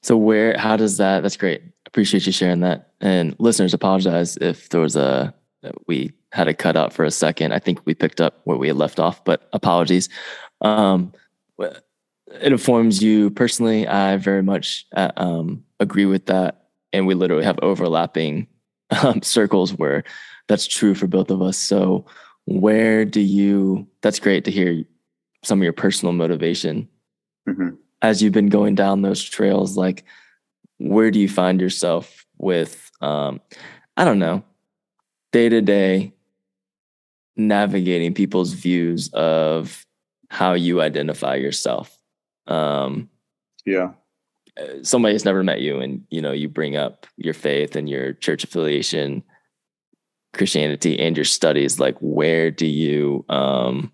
So where how does that that's great. Appreciate you sharing that. And listeners apologize if there was a we had to cut out for a second. I think we picked up where we had left off, but apologies. Um, it informs you personally. I very much uh, um, agree with that, and we literally have overlapping um, circles where that's true for both of us. So, where do you? That's great to hear some of your personal motivation mm-hmm. as you've been going down those trails. Like, where do you find yourself with? Um, I don't know, day to day navigating people's views of how you identify yourself. Um, yeah. Uh, somebody has never met you and you know you bring up your faith and your church affiliation christianity and your studies like where do you um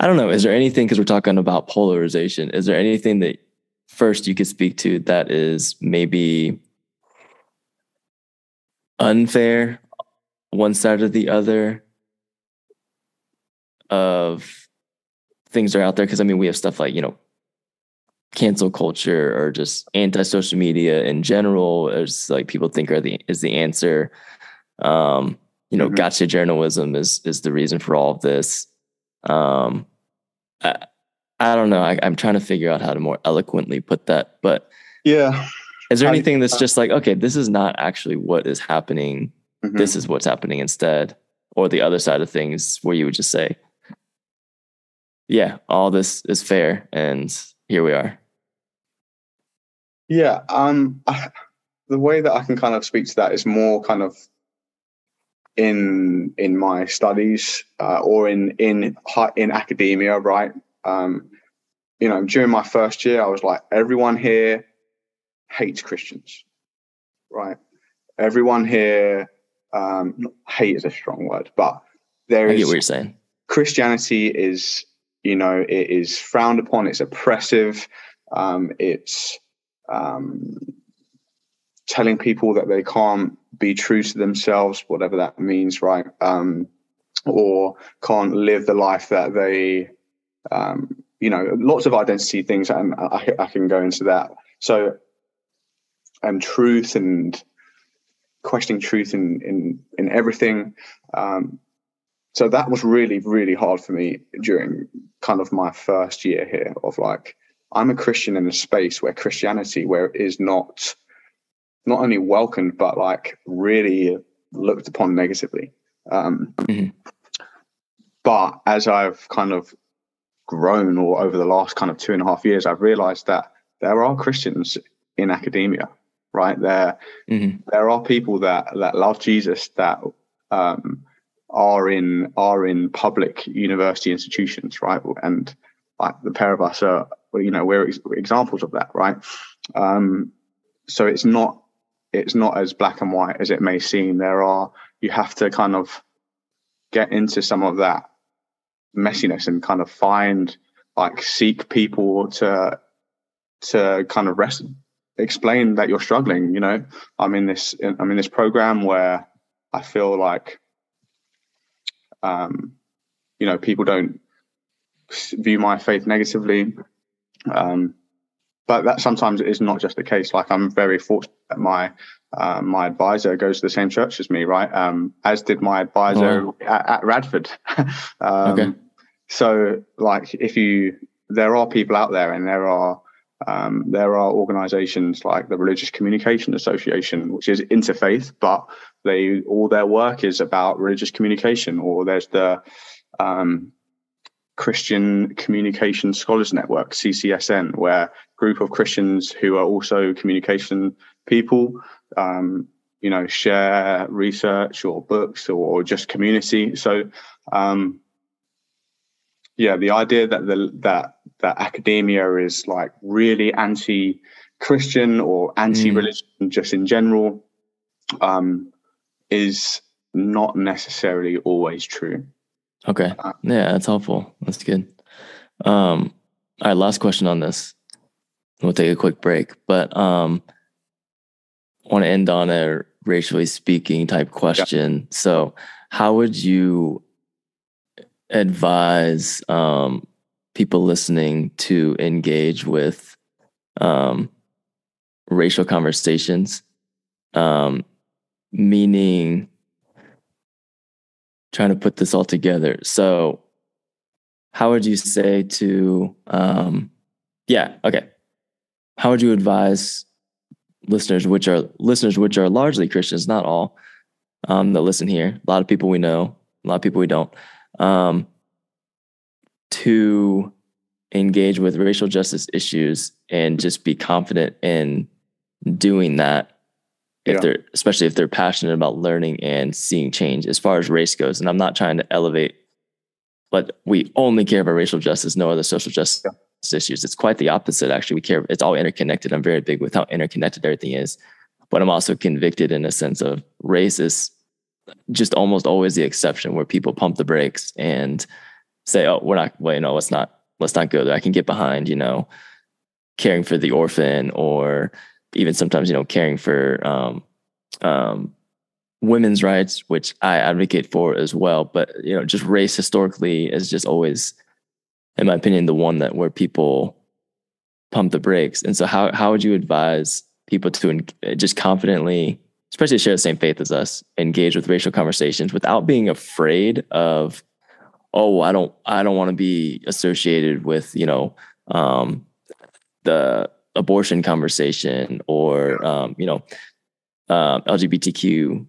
i don't know is there anything because we're talking about polarization is there anything that first you could speak to that is maybe unfair one side or the other of things are out there. Because i mean we have stuff like you know cancel culture or just anti-social media in general as like people think are the is the answer. Um you know mm-hmm. gotcha journalism is is the reason for all of this. Um i, I don't know I, i'm trying to figure out how to more eloquently put that but yeah is there anything that's uh just like okay this is not actually what is happening mm-hmm. this is what's happening instead or the other side of things where you would just say yeah all this is fair and here we are yeah, um, I, <laughs> the way that I can kind of speak to that is more kind of in in my studies uh, or in in in academia, right? Um, you know, during my first year, I was like, everyone here hates Christians, right? Everyone here, um, hate is a strong word, but there I is. get what you're saying. Christianity is, you know, it is frowned upon. It's oppressive. Um, it's um, telling people that they can't be true to themselves, whatever that means, right? Um, or can't live the life that they, um, you know, lots of identity things, and I, I, can go into that. So, and truth and questioning truth in in in everything. Um, so that was really really hard for me during kind of my first year here of like I'm a Christian in a space where Christianity, where it is not not only welcomed but like really looked upon negatively. Um, mm-hmm. But as I've kind of grown, or over the last kind of two and a half years, I've realised that there are Christians in academia, right? There, mm-hmm. there are people that that love Jesus that um, are in are in public university institutions, right? And like the pair of us are you know we're ex- examples of that right um, so it's not it's not as black and white as it may seem there are you have to kind of get into some of that messiness and kind of find like seek people to to kind of rest explain that you're struggling you know i'm in this i'm in this program where i feel like um you know people don't view my faith negatively um, but that sometimes is not just the case. Like I'm very fortunate that my uh, my advisor goes to the same church as me, right? Um, as did my advisor oh. at, at, Radford. <laughs> um, okay. So, like, if you there are people out there, and there are um, there are organisations like the Religious Communication Association, which is interfaith, but they all their work is about religious communication. Or there's the um, Christian Communication Scholars Network, CCSN, where group of Christians who are also communication people, um, you know, share research or books or just community. So, um, yeah, the idea that the that that academia is like really anti-Christian or anti-religion mm. just in general um, is not necessarily always true. Okay. Uh, yeah, that's helpful. That's good. Um, all right, last question on this. We'll take a quick break, but um, want to end on a racially speaking type question. Yeah. So, how would you advise um, people listening to engage with um, racial conversations, um, meaning trying to put this all together. So, how would you say to, um, yeah, okay. How would you advise listeners, which are listeners, which are largely Christians, not all, um, that listen here? A lot of people we know, a lot of people we don't, um, to engage with racial justice issues and just be confident in doing that if yeah. they're especially if they're passionate about learning and seeing change as far as race goes. And i'm not trying to elevate but we only care about racial justice no other social justice yeah. issues. It's quite the opposite actually. We care it's all interconnected. I'm very big with how interconnected everything is. But i'm also convicted in a sense of race is just almost always the exception where people pump the brakes and say oh we're not you know let's not let's not go there i can get behind you know caring for the orphan or even sometimes you know caring for um, um, women's rights, which I advocate for as well. But you know, just race historically is just always, in my opinion, the one that where people pump the brakes. And so, how how would you advise people to just confidently, especially share the same faith as us, engage with racial conversations without being afraid of, oh, I don't I don't want to be associated with you know um, the abortion conversation or um, you know um, LGBTQ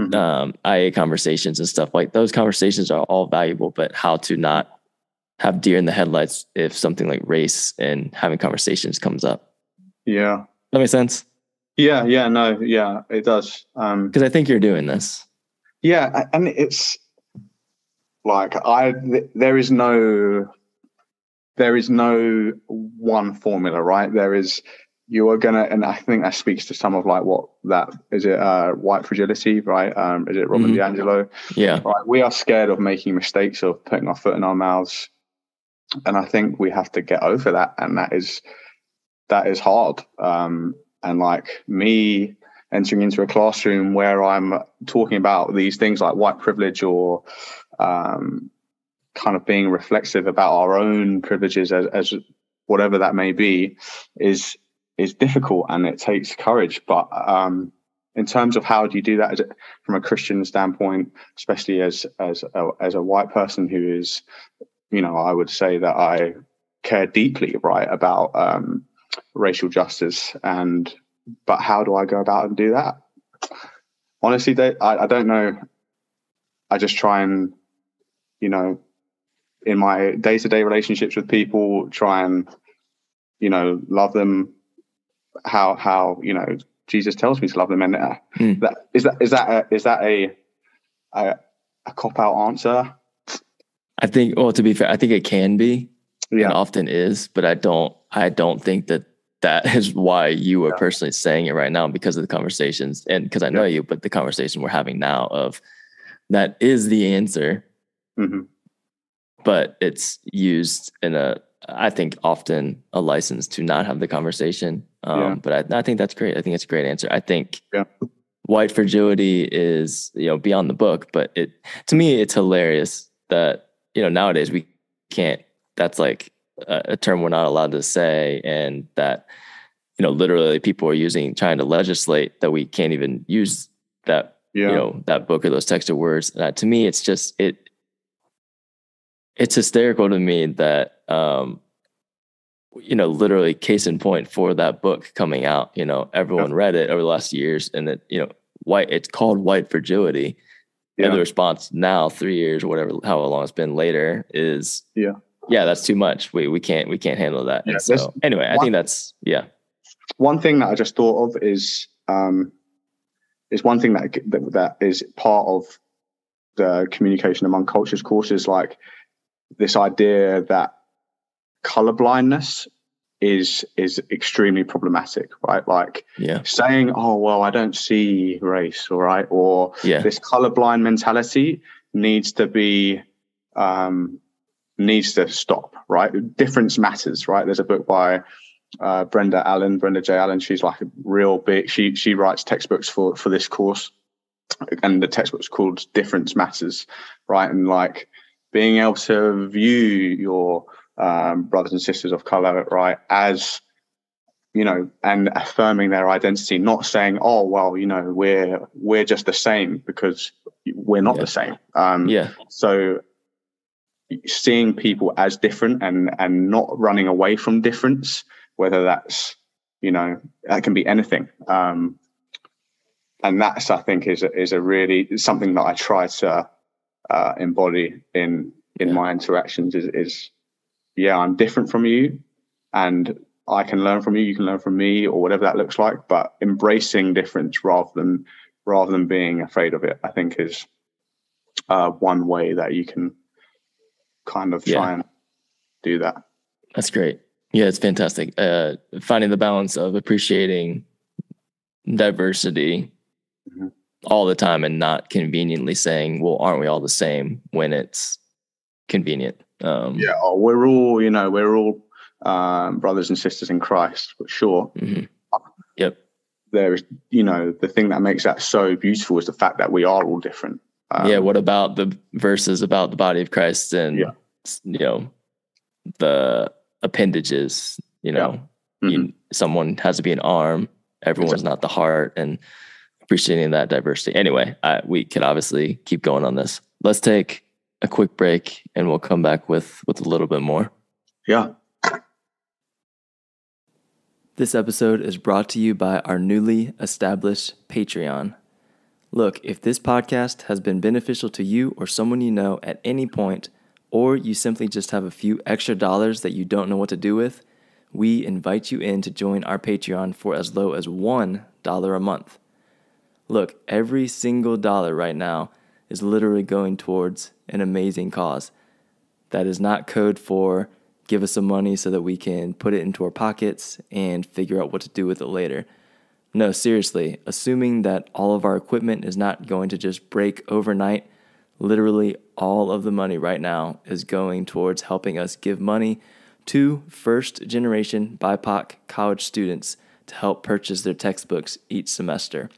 mm-hmm. um, IA conversations and stuff like those conversations are all valuable, but how to not have deer in the headlights if something like race and having conversations comes up. Yeah, that makes sense. Yeah, yeah, no, yeah, it does. Um, because I think you're doing this. Yeah, and it's like I there is no there is no one formula, right? There is you are gonna, and I think that speaks to some of like what that is it uh, white fragility, right? Um, is it Robin mm-hmm. DiAngelo? Yeah, right. We are scared of making mistakes, of putting our foot in our mouths, and I think we have to get over that, and that is that is hard. Um, and like me entering into a classroom where I'm talking about these things like white privilege or um, kind of being reflexive about our own privileges as, as whatever that may be is is difficult and it takes courage. But um, in terms of how do you do that from a christian standpoint especially as as a, as a white person who is you know i would say that i care deeply right about um, racial justice and but how do i go about and do that honestly they, I, I don't know i just try and you know in my day to day relationships with people, try and you know love them how how you know Jesus tells me to love them, and uh, mm. that is that is that a, is that a a, a cop out answer? I think. Well, to be fair, I think it can be. Yeah. often is, but I don't. I don't think that that <laughs> is why you are yeah. personally saying it right now because of the conversations and because I know yeah. you, but the conversation we're having now of that is the answer. Mm-hmm but it's used in a I think often a license to not have the conversation. Um, yeah. But I, I, think that's great. I think it's a great answer. I think white fragility is you know beyond the book, but it to me it's hilarious that you know nowadays we can't. That's like a, term we're not allowed to say, and that you know literally people are using trying to legislate that we can't even use that yeah. you know that book or those text or words. Uh, to me, it's just it it's hysterical to me that um, you know literally case in point for that book coming out you know everyone read it over the last years and that you know white it's called white fragility yeah. and the response now three years or whatever how long it's been later is yeah yeah that's too much we we can't we can't handle that yeah, so anyway one, i think that's yeah one thing that i just thought of is um is one thing that that, that is part of the communication among cultures courses like this idea that color blindness is is extremely problematic, right? Like yeah. saying, "Oh, well, I don't see race," all right, or yeah. this colorblind mentality needs to be um, needs to stop, right? Difference matters, right? There's a book by uh, Brenda Allen, Brenda J. Allen. She's like a real big. She she writes textbooks for for this course, and the textbook's called Difference Matters, right? And like being able to view your um, brothers and sisters of color, right, as you know, and affirming their identity, not saying, "Oh, well, you know, we're we're just the same," because we're not Yeah. the same. Um, Yeah. So seeing people as different and and not running away from difference, whether that's you know that can be anything. Um, and that's I think is a, is a really something that I try to uh, embody in in Yeah. my interactions. Is is yeah, I'm different from you, and I can learn from you. You can learn from me, or whatever that looks like. But embracing difference rather than rather than being afraid of it, I think is uh, one way that you can kind of try Yeah. and do that. That's great. Yeah, it's fantastic. Uh, finding the balance of appreciating diversity Mhm. all the time and not conveniently saying, "Well, aren't we all the same?" when it's convenient. Um, Yeah, oh, we're all you know we're all um, brothers and sisters in Christ, but sure, mhm. Yep. there is you know the thing that makes that so beautiful is the fact that we are all different. Um, yeah. What about the verses about the body of Christ and Yeah. you know the appendages? You know, mhm. you, someone has to be an arm. Everyone's not the heart, and appreciating that diversity. Anyway, I, we could obviously keep going on this. Let's take a quick break, and we'll come back with with a little bit more. yeah. This episode is brought to you by our newly established Patreon. Look, if this podcast has been beneficial to you or someone you know at any point, or you simply just have a few extra dollars that you don't know what to do with, we invite you in to join our Patreon for as low as $1 a month. Look, every single dollar right now is literally going towards an amazing cause. That is not code for give us some money so that we can put it into our pockets and figure out what to do with it later. No, seriously, assuming that all of our equipment is not going to just break overnight, literally all of the money right now is going towards helping us give money to first generation BIPOC college students to help purchase their textbooks each semester.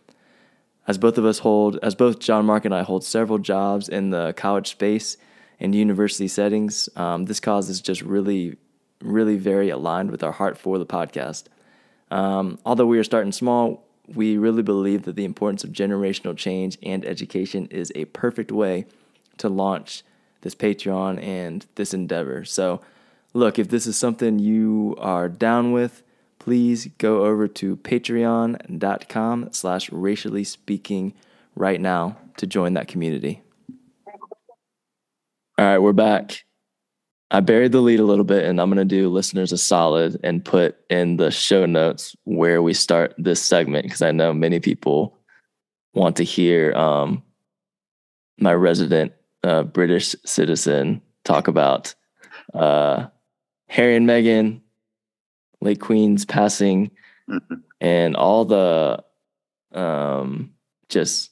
As both of us hold, as both John Mark and I hold several jobs in the college space and university settings, um, this cause is just really, really very aligned with our heart for the podcast. Um, although we are starting small, we really believe that the importance of generational change and education is a perfect way to launch this Patreon and this endeavor. So, look, if this is something you are down with, please go over to patreon.com slash racially speaking right now to join that community. All right, we're back. I buried the lead a little bit, and I'm going to do listeners a solid and put in the show notes where we start this segment because I know many people want to hear um, my resident uh, British citizen talk about uh, Harry and Meghan, late Queen's passing, Mhm. and all the um, just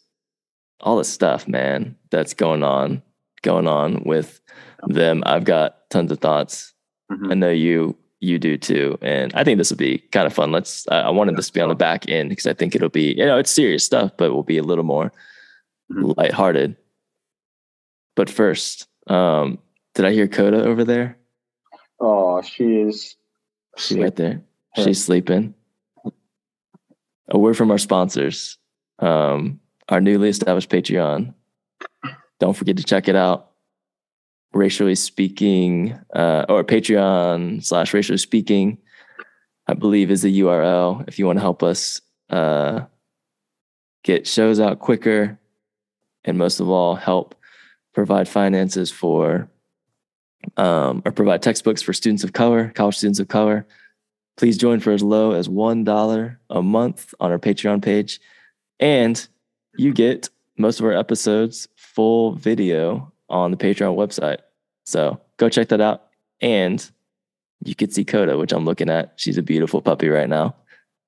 all the stuff, man, that's going on going on with them. I've got tons of thoughts. Mhm. I know you you do too, and I think this will be kind of fun. Let's. I I wanted this to be on the back end because I think it'll be you know it's serious stuff, but we'll be a little more Mhm. lighthearted. But first, um, did I hear Coda over there? Oh, she is. She right there. Yeah. She's sleeping. A word from our sponsors. Um, our newly established Patreon. Don't forget to check it out. Racially speaking, uh, or Patreon slash racially speaking, I believe is the URL if you want to help us uh, get shows out quicker, and most of all, help provide finances for um, or provide textbooks for students of color, college students of color. Please join for as low as $1 a month on our Patreon page. And you get most of our episodes full video on the Patreon website. So go check that out. And you can see Coda, which I'm looking at. She's a beautiful puppy right now.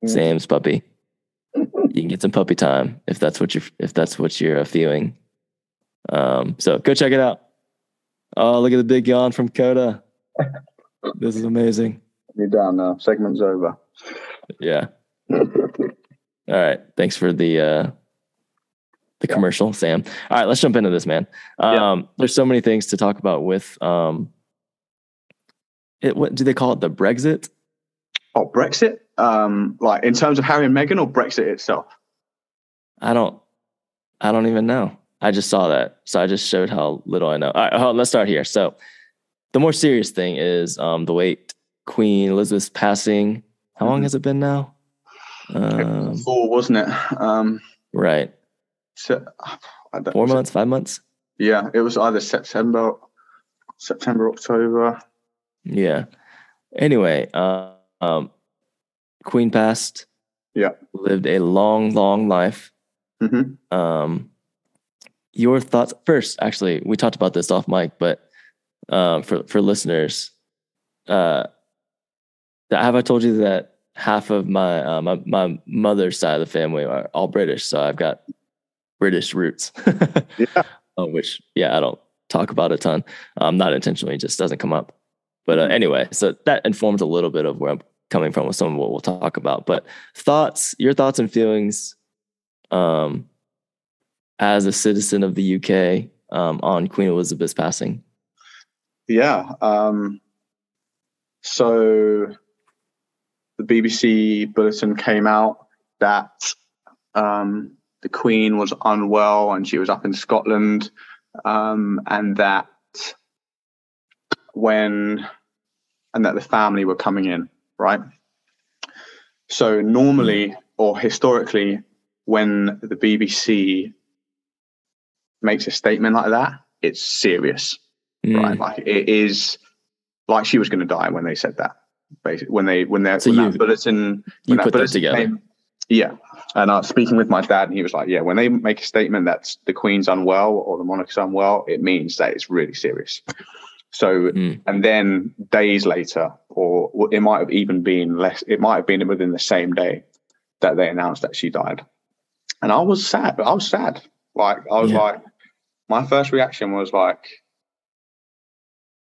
Sam's puppy. <laughs> You can get some puppy time if that's what you're if that's what you're uh, feeling. Um, so go check it out. Oh, look at the big yawn from Coda. <laughs> This is amazing. You're done now. Segment's over. Yeah. All right. Thanks for the uh the commercial, Sam. All right, let's jump into this, man. Yeah. Um there's so many things to talk about with um it what do they call it? The Brexit? Oh, Brexit? Um, like in terms of Harry and Meghan or Brexit itself? I don't. I don't even know. I just saw that, so I just showed how little I know. All right, let's start here. So, the more serious thing is um, the wait Queen Elizabeth's passing. How long mm-hmm. has it been now? Um, Four, wasn't it? Um, right. Four months, five months. Yeah, it was either September, September, October. Yeah. Anyway, uh, um, Queen passed. Yeah. Lived a long, long life. Mm-hmm. Um, your thoughts first? Actually, we talked about this off mic, but uh, for for listeners, uh, have I told you that half of my, uh, my my mother's side of the family are all British, so I've got British roots. <laughs> yeah. Uh, which yeah, I don't talk about a ton. Um, not intentionally, just doesn't come up. But uh, anyway, so that informs a little bit of where I'm coming from with some of what we'll talk about. But thoughts, your thoughts and feelings, um, as a citizen of the UK, um, on Queen Elizabeth's passing. Yeah. Um, so the BBC bulletin came out that um, the Queen was unwell and she was up in Scotland, um, and that when and that the family were coming in, right? So normally or historically, when the BBC makes a statement like that, it's serious, mm. right? Like it is like she was going to die when they said that. Basically, when they when, they, so when you, that bulletin, you that put bulletin that together. Came, yeah, and I was speaking with my dad, and he was like, "Yeah, when they make a statement that the Queen's unwell or the monarch's unwell, it means that it's really serious." So, mm. and then days later, or it might have even been less, it might have been within the same day that they announced that she died. And I was sad. I was sad. Like, I was yeah. like, my first reaction was like,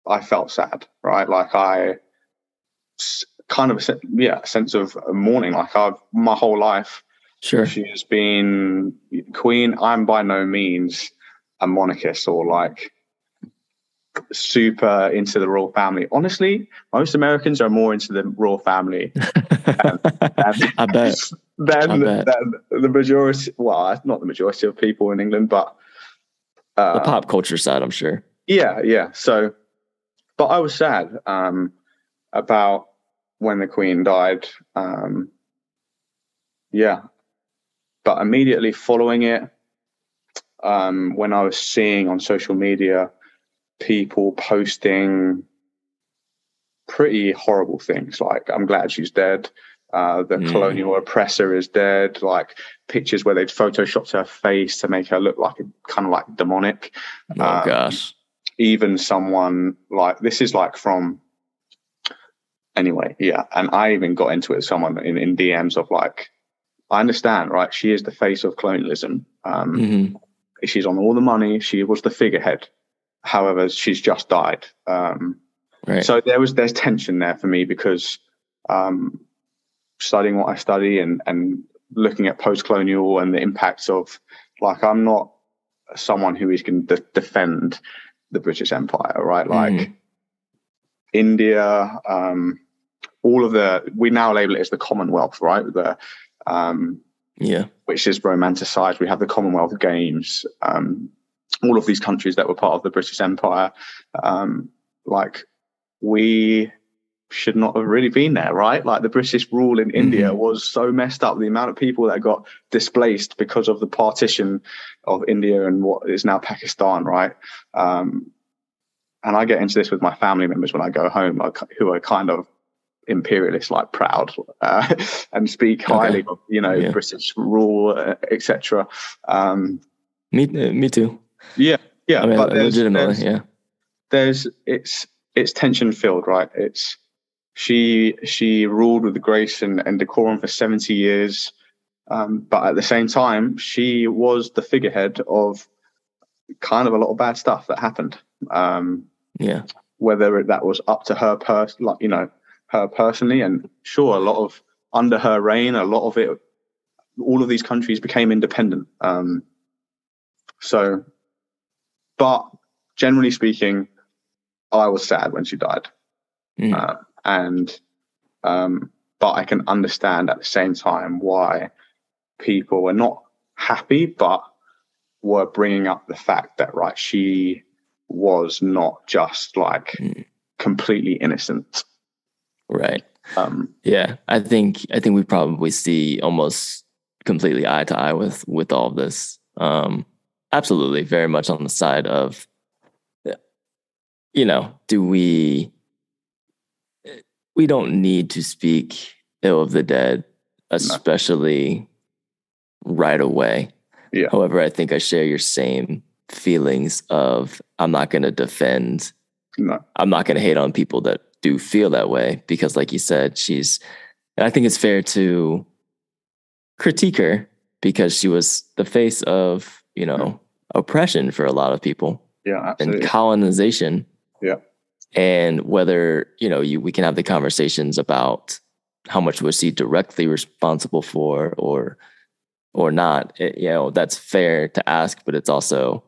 I felt sad, right? Like, I kind of, a, yeah, a sense of mourning. Like, I've my whole life, sure, she has been queen. I'm by no means a monarchist or like, super into the royal family. Honestly, most Americans are more into the royal family. <laughs> than, I bet. <laughs> Than, I bet. than the majority. Well, not the majority of people in England, but uh, the pop culture side, I'm sure. Yeah, yeah. So, but I was sad um, about when the Queen died. Um, yeah, but immediately following it, um, when I was seeing on social media people posting pretty horrible things like i'm glad she's dead uh, the mm. colonial oppressor is dead like pictures where they'd photoshopped her face to make her look like a, kind of like demonic oh um, gosh even someone like this is like from anyway yeah and i even got into it with someone in, in dms of like i understand right she is the face of colonialism um, mm-hmm. she's on all the money she was the figurehead However, she's just died. Um, right. So there was there's tension there for me because um, studying what I study and and looking at post-colonial and the impacts of like I'm not someone who is going to de- defend the British Empire, right? Like mm. India, um, all of the we now label it as the Commonwealth, right? The um, yeah, which is romanticized. We have the Commonwealth Games. Um, all of these countries that were part of the British Empire, um, like we should not have really been there, right? Like the British rule in mm-hmm. India was so messed up. The amount of people that got displaced because of the partition of India and what is now Pakistan, right? Um, and I get into this with my family members when I go home, who are kind of imperialist, like proud, uh, <laughs> and speak highly okay. of you know yeah. British rule, uh, etc. Um, me, uh, me too. Yeah, yeah. I mean, but there's, legitimately, there's, yeah. There's it's it's tension filled, right? It's she she ruled with grace and, and decorum for 70 years. Um, but at the same time, she was the figurehead of kind of a lot of bad stuff that happened. Um, yeah. Whether that was up to her person like you know, her personally, and sure, a lot of under her reign, a lot of it, all of these countries became independent. Um, so but generally speaking, I was sad when she died. Mm. Uh, and um, but I can understand at the same time why people were not happy, but were bringing up the fact that right, she was not just like mm. completely innocent. Right. Um, yeah, I think I think we probably see almost completely eye to eye with with all of this. Um, absolutely, very much on the side of, you know, do we? We don't need to speak ill of the dead, especially no. right away. Yeah. However, I think I share your same feelings of I'm not going to defend. No. I'm not going to hate on people that do feel that way because, like you said, she's. I think it's fair to critique her because she was the face of you know yeah. oppression for a lot of people. Yeah, absolutely. and colonization. Yeah, and whether you know you we can have the conversations about how much was he directly responsible for or or not. It, you know that's fair to ask, but it's also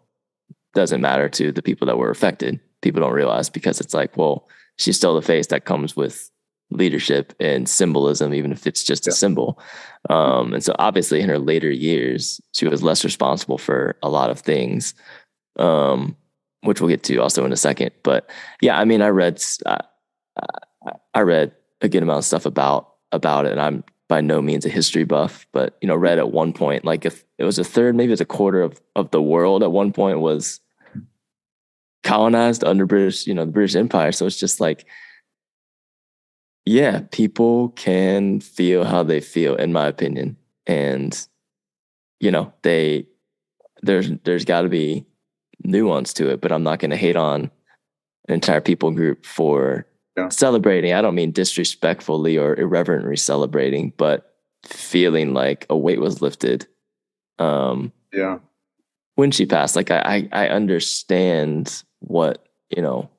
doesn't matter to the people that were affected. People don't realize because it's like, well, she's still the face that comes with leadership and symbolism, even if it's just yeah. a symbol. Um, and so obviously in her later years, she was less responsible for a lot of things, um, which we'll get to also in a second. But yeah, I mean, I read, uh, I read a good amount of stuff about, about it and I'm by no means a history buff, but, you know, read at one point, like if it was a third, maybe it's a quarter of, of the world at one point was colonized under British, you know, the British Empire. So it's just like, yeah, people can feel how they feel, in my opinion. And, you know, they there's there's gotta be nuance to it, but I'm not gonna hate on an entire people group for yeah. celebrating. I don't mean disrespectfully or irreverently celebrating, but feeling like a weight was lifted. Um yeah. When she passed, like I, I, I understand what you know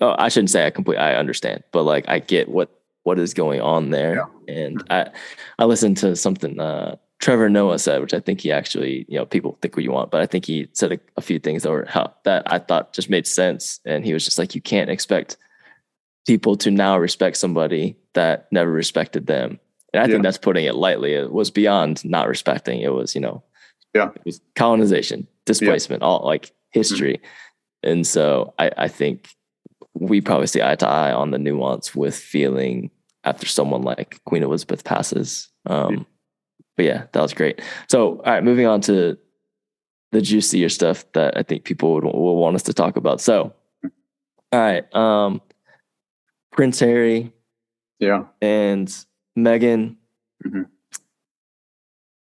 oh, I shouldn't say I completely I understand, but like I get what what is going on there. Yeah. And I I listened to something uh, Trevor Noah said, which I think he actually, you know, people think what you want, but I think he said a, a few things that were how, that I thought just made sense. And he was just like, you can't expect people to now respect somebody that never respected them. And I yeah. think that's putting it lightly. It was beyond not respecting. It was, you know, yeah, it was colonization, displacement, yeah. all like history. Mm-hmm. And so I, I think we probably see eye to eye on the nuance with feeling after someone like Queen Elizabeth passes. Um, but yeah, that was great. So, all right, moving on to the juicier stuff that I think people would, will want us to talk about. So, all right, um, Prince Harry, yeah, and Meghan. Mm-hmm.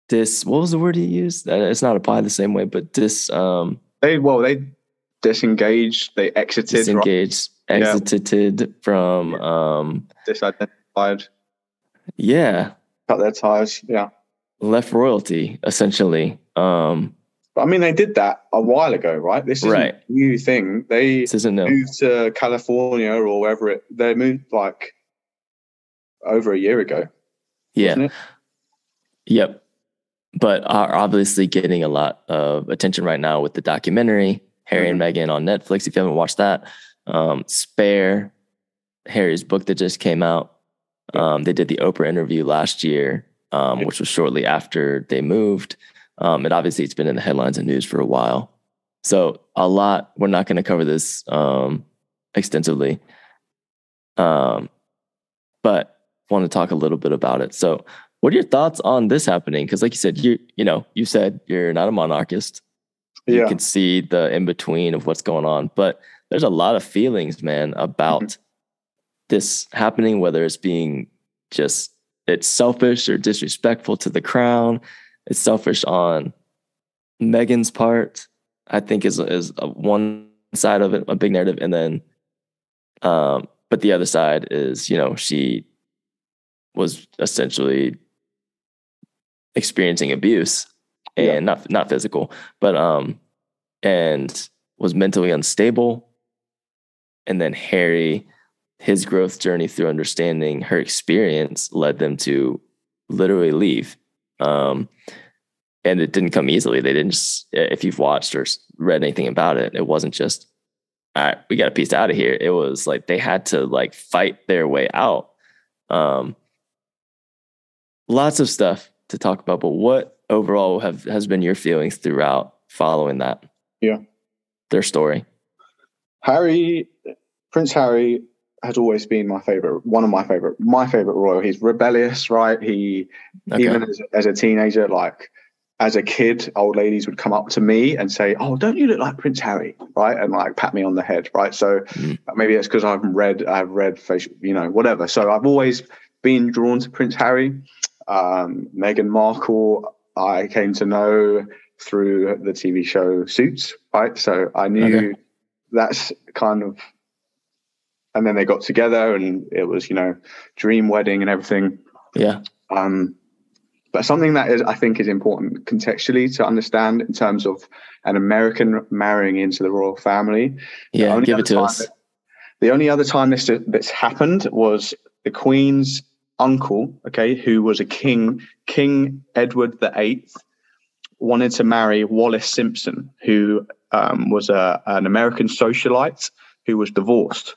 This, what was the word he used? Uh, it's not applied the same way, but this. Um, they well, they disengaged. They exited. Disengaged. Right? Exited yeah. from. Um, Disidentified. Yeah. Cut their ties. Yeah. Left royalty essentially. Um, but I mean, they did that a while ago, right? This is right. a new thing. They this isn't moved to California or wherever it. They moved like over a year ago. Yeah. Yep. But are obviously getting a lot of attention right now with the documentary Harry mm-hmm. and Meghan on Netflix. If you haven't watched that, um, Spare, Harry's book that just came out. Um, they did the Oprah interview last year, um, which was shortly after they moved. Um, and obviously, it's been in the headlines and news for a while. So a lot. We're not going to cover this um, extensively, um, but want to talk a little bit about it. So, what are your thoughts on this happening? Because, like you said, you you know, you said you're not a monarchist Yeah. you can see the in between of what's going on. But there's a lot of feelings, man, about mm-hmm. this happening, whether it's being just it's selfish or disrespectful to the crown. It's selfish on Meghan's part. I think is is one side of it, a big narrative, and then, um, but the other side is you know she was essentially experiencing abuse and yeah. not not physical, but um, and was mentally unstable. And then Harry, his growth journey through understanding her experience led them to literally leave. Um, and it didn't come easily. They didn't just, if you've watched or read anything about it, it wasn't just, all right, we got a piece out of here. It was like they had to like fight their way out Um, lots of stuff to talk about, but what overall have has been your feelings throughout following that? Yeah. Their story. Harry, Prince Harry has always been my favorite, one of my favorite, my favorite royal. He's rebellious, right? He, Okay. even as, as a teenager, like as a kid, old ladies would come up to me and say, "Oh, don't you look like Prince Harry?" Right, and like pat me on the head, right? So Mm. maybe it's because I've read, I've read you know, whatever. So I've always been drawn to Prince Harry. Um, Meghan Markle, I came to know through the TV show Suits, right? So I knew Okay. that's kind of, and then they got together, and it was, you know, dream wedding and everything. Yeah. Um, but something that is, I think, is important contextually to understand in terms of an American marrying into the royal family. Yeah. Give it to us. that- The only other time this this happened was the Queen's uncle, okay, who was a king, King Edward the Eighth, wanted to marry Wallis Simpson, who um, was a, an American socialite who was divorced.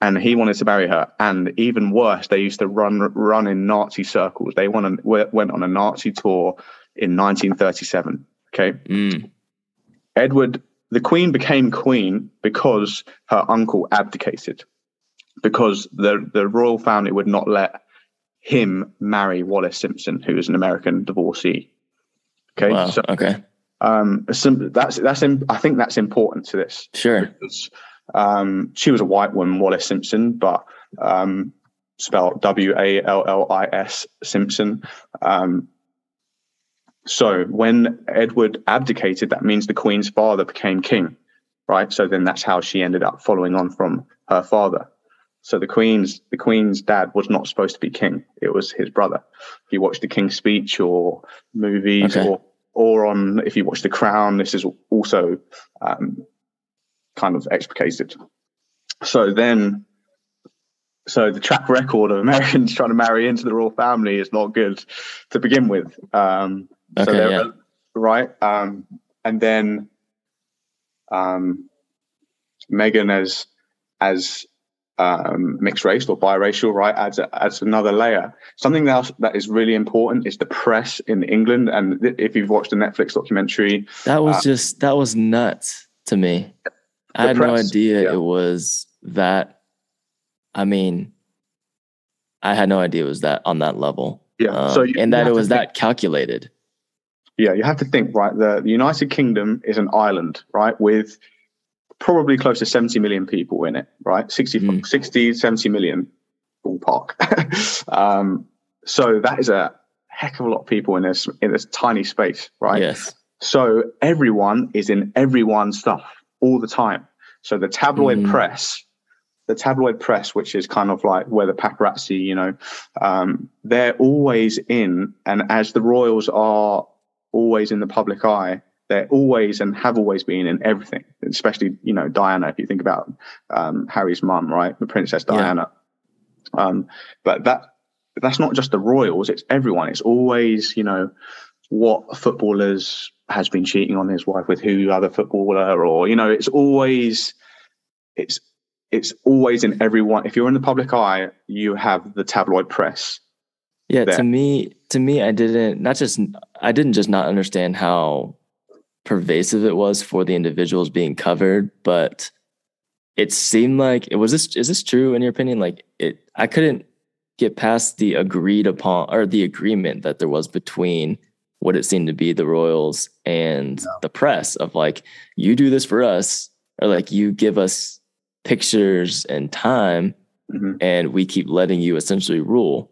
And he wanted to marry her, and even worse, they used to run run in Nazi circles. They went on, went on a Nazi tour in 1937. Okay, Mm. Edward, the Queen became Queen because her uncle abdicated, because the, the royal family would not let him marry Wallis Simpson, who is an American divorcee. Okay, Wow. so okay. um, some, that's that's im- I think that's important to this Sure. because um, she was a white woman, Wallis Simpson, but um, spelled W A L L I S Simpson. Um, so when Edward abdicated, that means the Queen's father became king, right? So then that's how she ended up following on from her father. So the Queen's the Queen's dad was not supposed to be king; it was his brother. If you watch the King's Speech or movies, Okay. or or on if you watch The Crown, this is also um, kind of explicated. So then, so the track record of Americans <laughs> trying to marry into the royal family is not good to begin with. Um, so Okay, they're- yeah. right. Um, and then um, Meghan as as um, mixed race or biracial, right, adds adds another layer. Something else that is really important is the press in England. And th- if you've watched the Netflix documentary, That was Uh, just that was nuts to me. I had no idea yeah. it was that. I mean, I had no idea it was that on that level. yeah, Um, so you- and that it was think- that calculated. Yeah, you have to think, right? The, the United Kingdom is an island, right, with probably close to 70 million people in it, right? 60, Mm. 60 70 million ballpark. <laughs> um, so that is a heck of a lot of people in this in this tiny space, right? Yes. So everyone is in everyone's stuff all the time. So the tabloid Mm. press, the tabloid press, which is kind of like where the paparazzi, you know, um, they're always in, and as the royals are always in the public eye, they're always and have always been in everything. Especially, you know, Diana. If you think about um, Harry's mum, right, the Princess Yeah. Diana. Um, but that that's not just the royals; it's everyone. It's always, you know, what footballers has been cheating on his wife with who other footballer, or you know, it's always it's it's always in everyone. If you're in the public eye, you have the tabloid press. Yeah, there. to me, to me, I didn't not just I didn't just not understand how pervasive it was for the individuals being covered, but it seemed like it was this is this true in your opinion? Like it I couldn't get past the agreed upon or the agreement that there was between what it seemed to be the royals and the press of like you do this for us or like you give us pictures and time Mhm. and we keep letting you essentially rule.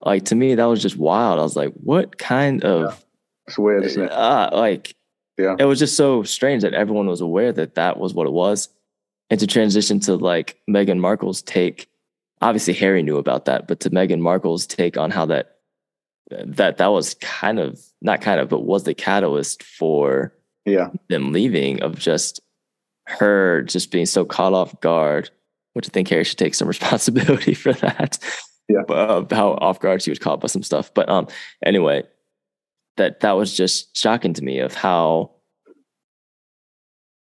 Like to me, that was just wild. I was like, what kind of It's weird, isn't it? uh, like Yeah. it was just so strange that everyone was aware that that was what it was. And to transition to like Meghan Markle's take, obviously Harry knew about that, but to Meghan Markle's take on how that that that was kind of not kind of, but was the catalyst for Yeah, them leaving of just her just being so caught off guard, which I think Harry should take some <laughs> responsibility for that. Yeah. Uh, how off guard she was caught by some stuff. But um, anyway, that that was just shocking to me of how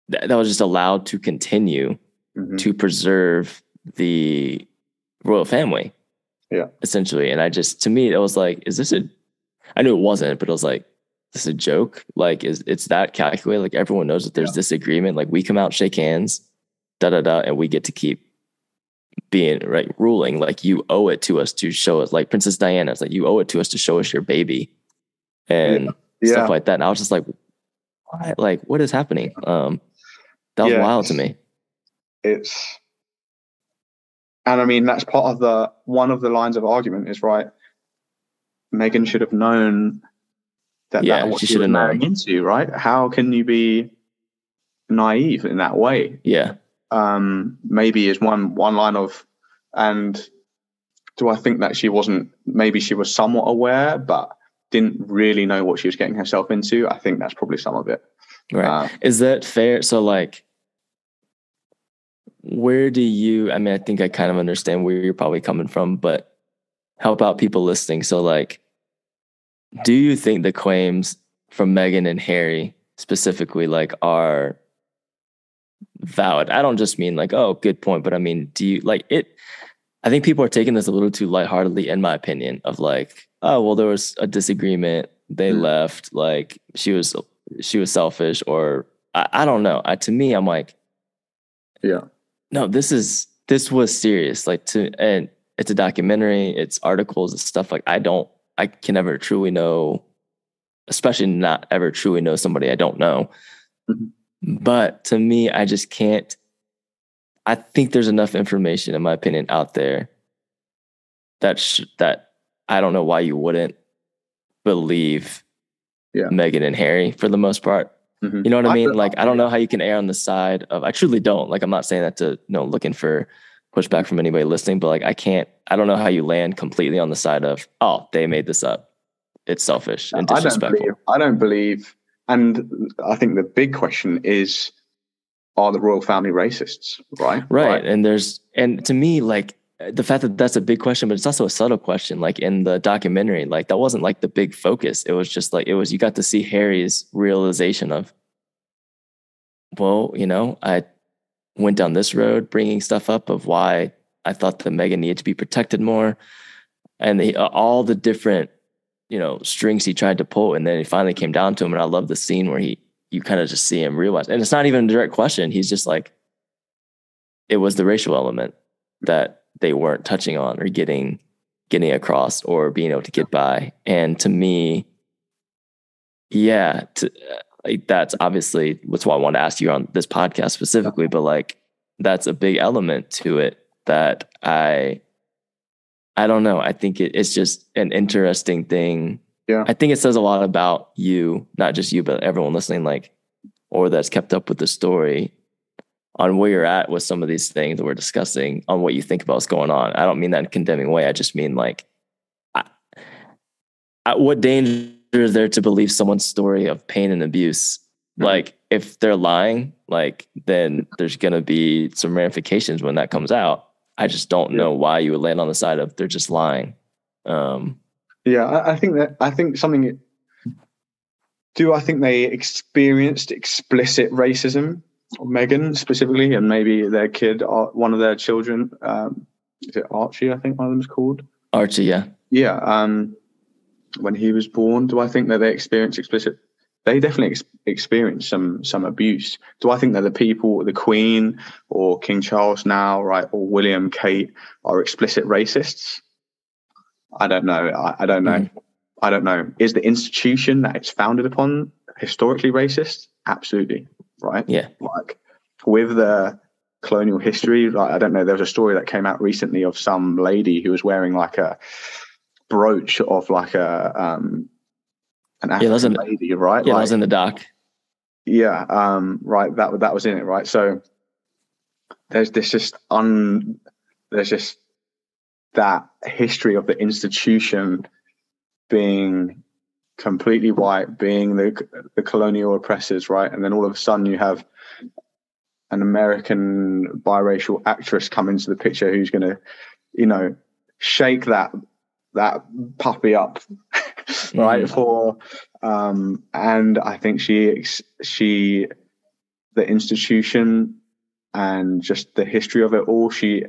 that, that was just allowed to continue Mhm. to preserve the royal family. Yeah. Essentially. And I just to me it was like, is this a I knew it wasn't, but it was like, this is a joke. Like is it's that calculated. Like everyone knows that there's Yeah. disagreement. Like we come out, shake hands, da da da, and we get to keep being right ruling. Like you owe it to us to show us like Princess Diana's like you owe it to us to show us your baby and Yeah. stuff like that. And I was just like, why? Like, what is happening? Um that was Yeah, wild to me. it's and I mean that's part of the one of the lines of argument is right. Meghan should have known that Yeah, that what she she should have known. into, right? How can you be naive in that way? Yeah. Um, maybe is one one line of, and do I think that she wasn't? Maybe she was somewhat aware, but didn't really know what she was getting herself into. I think that's probably some of it. Right. Uh, Is that fair? So like where do you I mean I think I kind of understand where you're probably coming from, but help out people listening. So like do you think the claims from Meghan and Harry specifically like are valid? I don't just mean like, oh, good point, but I mean, do you like it I think people are taking this a little too lightheartedly, in my opinion, of like, oh, well, there was a disagreement. They Mm. left. Like she was, she was selfish, or I, I don't know. I, to me, I'm like, yeah. no, this is this was serious. Like to, and it's a documentary. It's articles. It's stuff like I don't. I can never truly know, especially not ever truly know somebody I don't know. Mhm. But to me, I just can't. I think there's enough information, in my opinion, out there that sh- that I don't know why you wouldn't believe Yeah. Meghan and Harry for the most part. Mhm. You know what I mean? feel- Like I don't know how you can err on the side of I truly don't. Like I'm not saying that to you know looking for pushback from anybody listening, but like I can't I don't know how you land completely on the side of oh they made this up. It's selfish and disrespectful. I don't believe. I don't believe, and I think the big question is: Are the royal family racists? Right. Right. And there's, and to me, like the fact that that's a big question, but it's also a subtle question. Like in the documentary, like that wasn't like the big focus. It was just like, it was, you got to see Harry's realization of, well, you know, I went down this road bringing stuff up of why I thought that Meghan needed to be protected more. And he, all the different, you know, strings he tried to pull. And then he finally came down to him. And I love the scene where he, you kind of just see him realize, and it's not even a direct question. He's just like, it was the racial element that they weren't touching on or getting getting across or being able to get by. And to me yeah to, like that's obviously that's why i want to ask you on this podcast specifically but like that's a big element to it that i i don't know. I think it, it's just an interesting thing. Yeah. i think it says a lot about you not just you but everyone listening like or that's kept up with the story on where you're at with some of these things that we're discussing on what you think about what's going on. I don't mean that in a condemning way. I just mean like, I, I, what danger is there to believe someone's story of pain and abuse? Mhm. Like, if they're lying, like then there's gonna be some ramifications when that comes out. I just don't Yeah. know why you would land on the side of they're just lying. Um, Yeah, I, I think that I think something. Do I think they experienced explicit racism, Meghan specifically, and maybe their kid, one of their children? Um, is it Archie? I think one of them is called. Archie, yeah, Yeah. Um, when he was born, do I think that they experienced explicit? They definitely ex- experienced some some abuse. Do I think that the people, the Queen or King Charles now, right, or William, Kate, are explicit racists? I don't know. I, I don't know. I don't know. Is the institution that it's founded upon historically racist? Absolutely, right? yeah, like with the colonial history like i don't know there was a story that came out recently of some lady who was wearing like a brooch of like a um an Yeah, that was African in- lady right yeah. like, I was in the dark. yeah um right that that was in it right so there's this just un there's just that history of the institution being completely white being the the colonial oppressors right and then all of a sudden you have an american biracial actress come into the picture who's going to you know shake that that puppy up <laughs> right Mhm. for um and i think she she the institution and just the history of it all she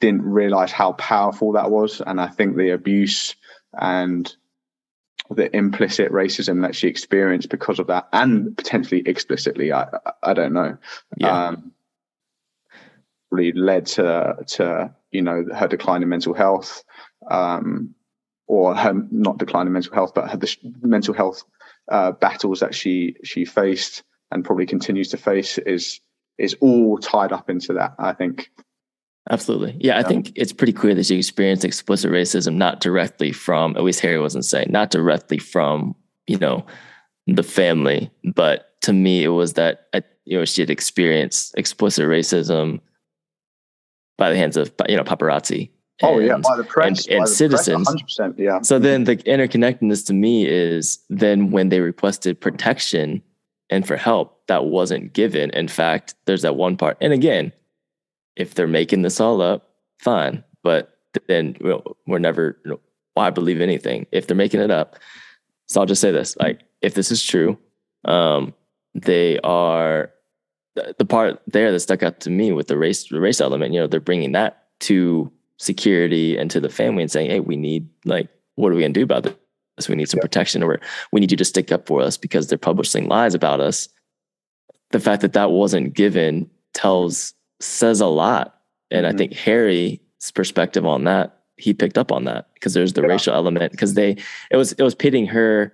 didn't realize how powerful that was. And I think the abuse and the implicit racism that she experienced because of that, and potentially explicitly, I I don't know, yeah. um, really led to to you know her decline in mental health, um, or her not decline in mental health, but her the mental health uh, battles that she she faced and probably continues to face is is all tied up into that. I think. Absolutely. Yeah, I think it's pretty clear that she experienced explicit racism not directly from, at least Harry wasn't saying, not directly from, you know, the family. But to me, it was that, uh, you know, she had experienced explicit racism by the hands of, you know, paparazzi. And, oh, yeah, by the press. And, and citizens. Press, 100%, yeah. So then the interconnectedness to me is then when they requested protection and for help, that wasn't given. In fact, there's that one part. And again, if they're making this all up, fine. But then we're never, you know, why believe anything if they're making it up? So I'll just say this: like, if this is true, um, they are the part there that stuck out to me with the race, the race element. You know, they're bringing that to security and to the family and saying, "Hey, we need like, what are we gonna do about this? We need some yeah. protection, or we need you to stick up for us because they're publishing lies about us." The fact that that wasn't given tells says a lot. And mm-hmm. I think Harry's perspective on that, he picked up on that because there's the yeah. racial element because they it was it was pitting her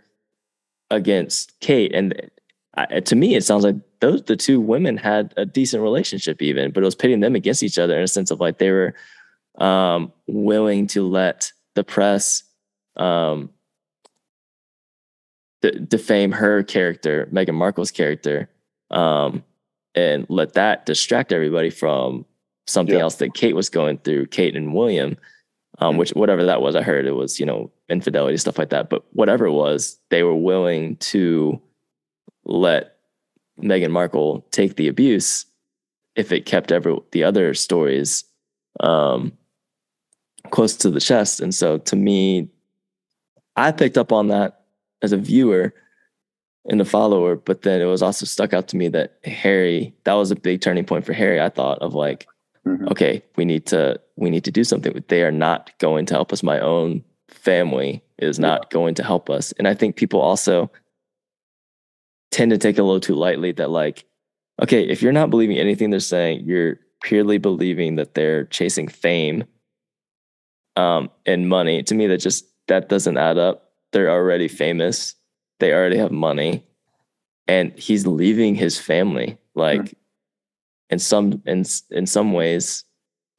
against Kate and I, to me it sounds like those the two women had a decent relationship even but it was pitting them against each other in a sense of like they were um, willing to let the press um, d- defame her character Meghan Markle's character um, and let that distract everybody from something yeah. else that Kate was going through, Kate and William, um, which whatever that was, I heard it was, you know, infidelity, stuff like that. But whatever it was, they were willing to let Meghan Markle take the abuse if it kept every the other stories um, close to the chest. And so to me, I picked up on that as a viewer and a follower, but then it was also stuck out to me that Harry, that was a big turning point for Harry. I thought of like, mm-hmm. okay, we need to we need to do something. But they are not going to help us. My own family is not yeah. going to help us. And I think people also tend to take a little too lightly that like, okay, if you're not believing anything they're saying, you're purely believing that they're chasing fame um, and money. To me, that just that doesn't add up. They're already famous they already have money and he's leaving his family like mm-hmm. in some in in some ways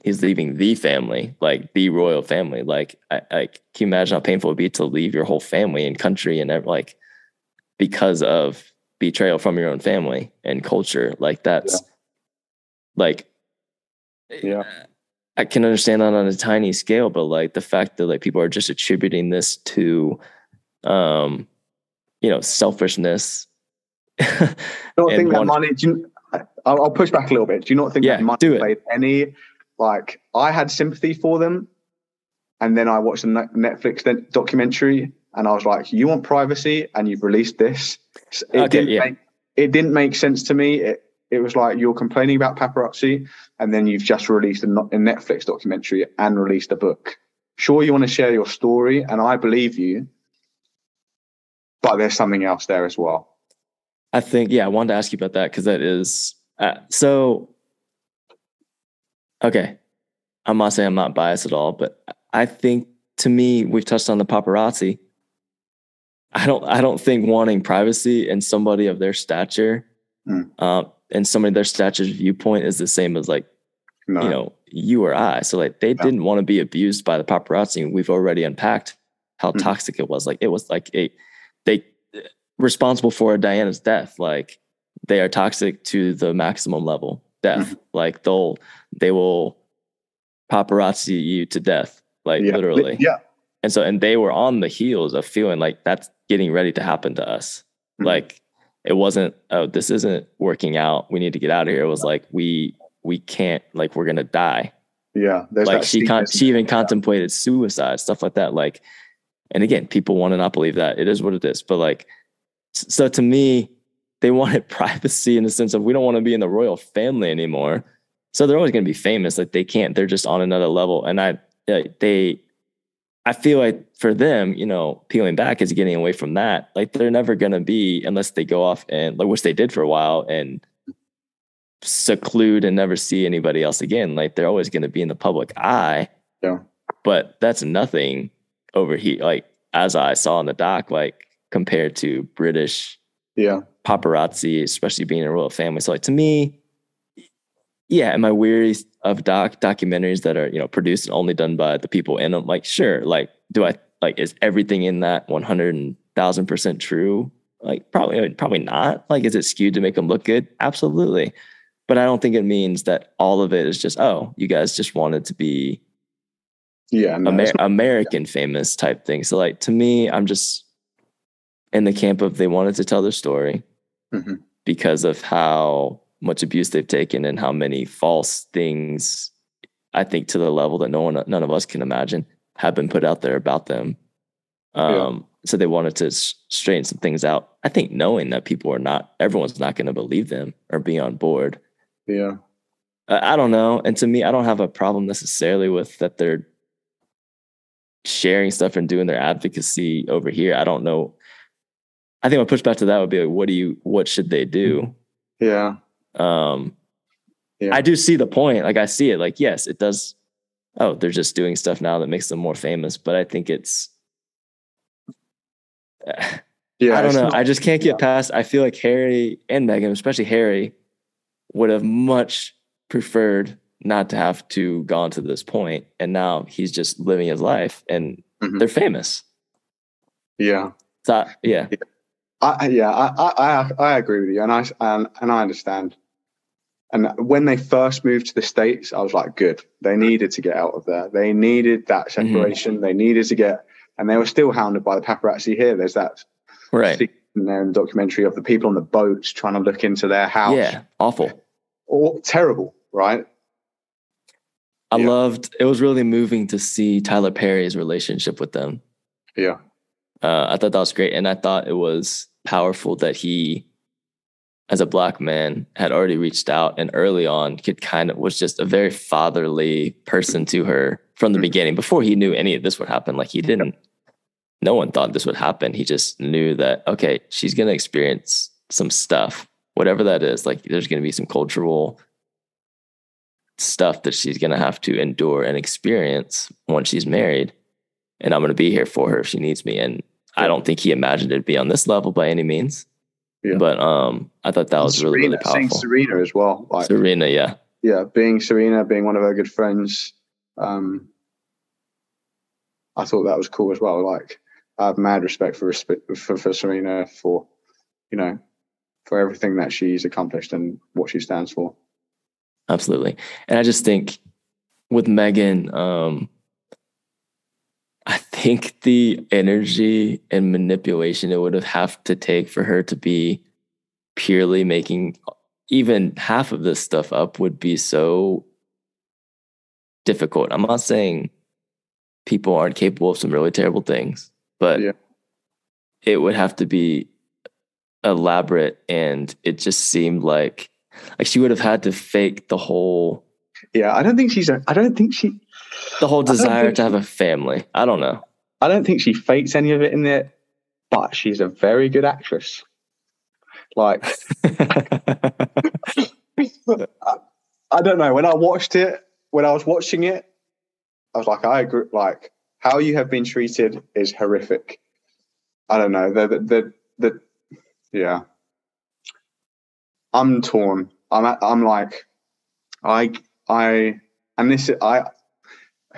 he's leaving the family like the royal family like I, I can you imagine how painful it would be to leave your whole family and country and like because of betrayal from your own family and culture like that's yeah. like yeah I can understand that on a tiny scale, but like the fact that like people are just attributing this to um you know, selfishness. I <laughs> don't think that money. You, I'll, I'll, push back a little bit. Do you not think yeah, that money do played any? Like, I had sympathy for them, and then I watched the Netflix documentary, and I was like, "You want privacy, and you've released this." It okay, didn't yeah. make it didn't make sense to me. It it was like you're complaining about paparazzi, and then you've just released a, a Netflix documentary and released a book. Sure, you want to share your story, and I believe you, but there's something else there as well. I think, yeah, I wanted to ask you about that because that is uh, so. Okay, I'm not saying I'm not biased at all, but I think to me, we've touched on the paparazzi. I don't, I don't think wanting privacy and somebody of their stature, mm. uh, and somebody their stature's viewpoint is the same as like, no. you know, you or I. So like, they no. didn't want to be abused by the paparazzi. We've already unpacked how mm. toxic it was. Like, it was like a they responsible for Diana's death. Like they are toxic to the maximum level death. Mm-hmm. Like they'll they will paparazzi you to death. Like yeah. literally. Yeah. And so and they were on the heels of feeling like that's getting ready to happen to us. Mm-hmm. Like it wasn't, oh, this isn't working out. We need to get out of here. It was like we we can't like we're gonna die. Yeah. like she con- she even contemplated suicide, stuff like that. Like and again, people want to not believe that. It is what it is. But like, so to me, they <laughs> wanted privacy in the sense of we don't want to be in the royal family anymore. So they're always going to be famous. Like they can't. They're just on another level. And I uh, they I feel like for them, you know, peeling back is getting away from that. Like they're never going to be unless they go off and like which they did for a while and seclude and never see anybody else again. Like they're always going to be in the public eye. Yeah. But that's nothing over here. Like as I saw in the doc, like compared to British yeah paparazzi, especially being a royal family. So like to me, yeah, am I weary of doc documentaries that are you know produced and only done by the people in them? Like sure, like do I like is everything in that one hundred thousand percent true? Like probably uh, probably not. Like is it skewed to make them look good? Absolutely. But I don't think it means that all of it is just oh you guys just wanted to be yeah no, Amer- American famous type thing. So like to me, I'm just in the camp of they wanted to tell their story mm-hmm. because of how much abuse they've taken and how many false things I think to the level that no one none of us can imagine have been put out there about them. Um, yeah. so they wanted to straighten some things out. I think knowing that people are not everyone's not going to believe them or be on board. Yeah. I, I don't know. And to me, I don't have a problem necessarily with that they're sharing stuff and doing their advocacy over here. I don't know. I think my pushback to that would be like, what do you, what should they do? Yeah. Um, yeah. I do see the point. Like I see it. Like yes, it does. Oh, they're just doing stuff now that makes them more famous. But I think it's. <sighs> yeah, I don't know. I just can't get yeah. past. I feel like Harry and Meghan, especially Harry, would have much preferred not to have to gone to this point, and now he's just living his life, and mm-hmm. they're famous. Yeah. So yeah. yeah. I, yeah, I, I, I agree with you, and I and, and I understand. And when they first moved to the states, I was like, good. They needed to get out of there. They needed that mm-hmm. separation. Mm-hmm. They needed to get, and they were still hounded by the paparazzi here. There's that right in there in the documentary of the people on the boats trying to look into their house. Yeah, awful, or terrible, right? I yeah. loved. It was really moving to see Tyler Perry's relationship with them. Yeah, uh, I thought that was great, and I thought it was powerful that he, as a black man, had already reached out and early on could kind of was just a very fatherly person to her from the mm-hmm. beginning before he knew any of this would happen. Like he didn't. No one thought this would happen. He just knew that okay, she's gonna experience some stuff, whatever that is. Like there's gonna be some cultural stuff that she's gonna have to endure and experience once she's married and I'm going to be here for her if she needs me. And I don't think he imagined it'd be on this level by any means. Yeah. But um, I thought that was Serena, really, really powerful. Serena as well. Like, Serena, yeah. Yeah, being Serena, being one of her good friends. Um, I thought that was cool as well. Like, I have mad respect for for, for Serena for, you know, for everything that she's accomplished and what she stands for. Absolutely, and I just think with Meghan, um, I think the energy and manipulation it would have have to take for her to be purely making even half of this stuff up would be so difficult. I'm not saying people aren't capable of some really terrible things, but yeah. it would have to be elaborate and it just seemed like like she would have had to fake the whole yeah i don't think she's a i don't think she the whole desire to have a family. I don't know. I don't think she fakes any of it in there, but she's a very good actress. Like, <laughs> I, don't know. When I watched it, when I was watching it, I was like, I agree. Like, how you have been treated is horrific. I don't know. The, the, the, the yeah. I'm torn. I'm, I'm like, I, I, and this, I,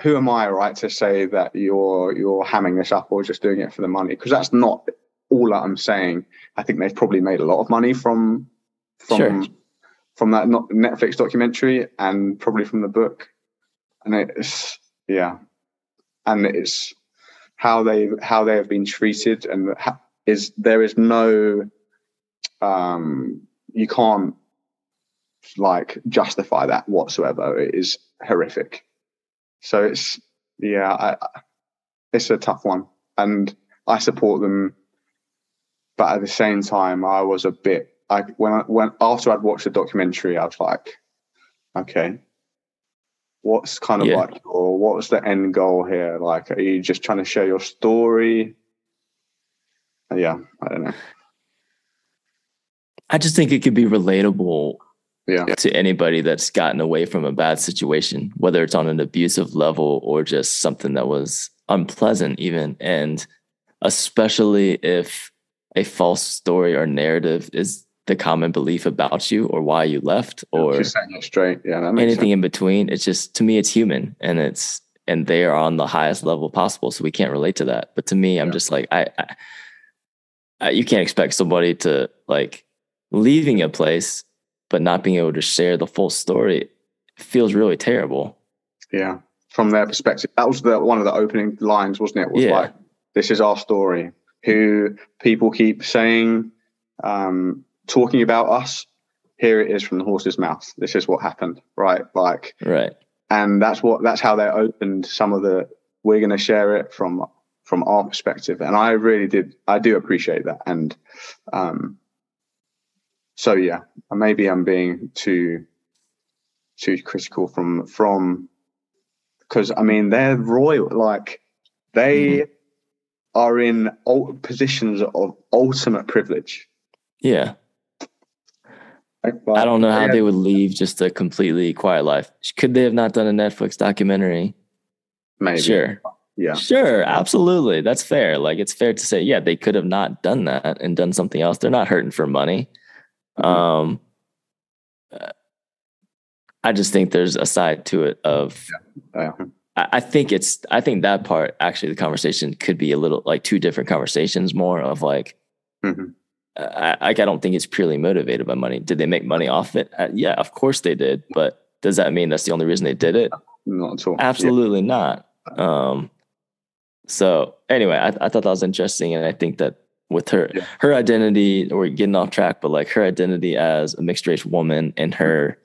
who am I, right, to say that you're you're hamming this up or just doing it for the money? Because that's not all that I'm saying. I think they've probably made a lot of money from from sure. from that Netflix documentary and probably from the book. And it's yeah, and it's how they how they have been treated and is there is no um you can't like justify that whatsoever. It is horrific. So it's yeah, I, it's a tough one, and I support them, but at the same time, I was a bit. like when I when after I'd watched the documentary, I was like, Okay. What's kind of Yeah. like your what was the end goal here? Like, are you just trying to share your story? Yeah, I don't know. I just think it could be relatable Yeah. to anybody that's gotten away from a bad situation, whether it's on an abusive level or just something that was unpleasant, even. And especially if a false story or narrative is the common belief about you or why you left or straight. Yeah, anything in between. It's just, to me, it's human and it's, and they are on the highest level possible. So we can't relate to that. But to me, I'm just like, I, I, you can't expect somebody to like leaving a place, but not being able to share the full story feels really terrible. Yeah, from their perspective, that was the one of the opening lines, wasn't it? Was Yeah. like, "This is our story." Who people keep saying, um, talking about us. Here it is from the horse's mouth. This is what happened, right? Like, Right. and that's what that's how they opened some of the we're going to share it from from our perspective and i really did i do appreciate that and um so yeah maybe i'm being too too critical from from because i mean they're royal like they mm-hmm. are in positions of ultimate privilege Yeah. Like, I don't know how yeah, they would leave just a completely quiet life. Could they have not done a Netflix documentary? maybe Sure. yeah Sure. Absolutely. That's fair. Like it's fair to say, yeah, they could have not done that and done something else. They're not hurting for money. Mhm. Um, I just think there's a side to it of yeah. I I think it's I think that part actually the conversation could be a little like two different conversations more of like Mhm. I, I don't think it's purely motivated by money. Did they make money off it? Uh, yeah, of course they did. But does that mean that's the only reason they did it? not at all Absolutely not. Um, so anyway, I, I thought that was interesting, and I think that with her Yeah. her identity, we're getting off track, but like her identity as a mixed race woman and her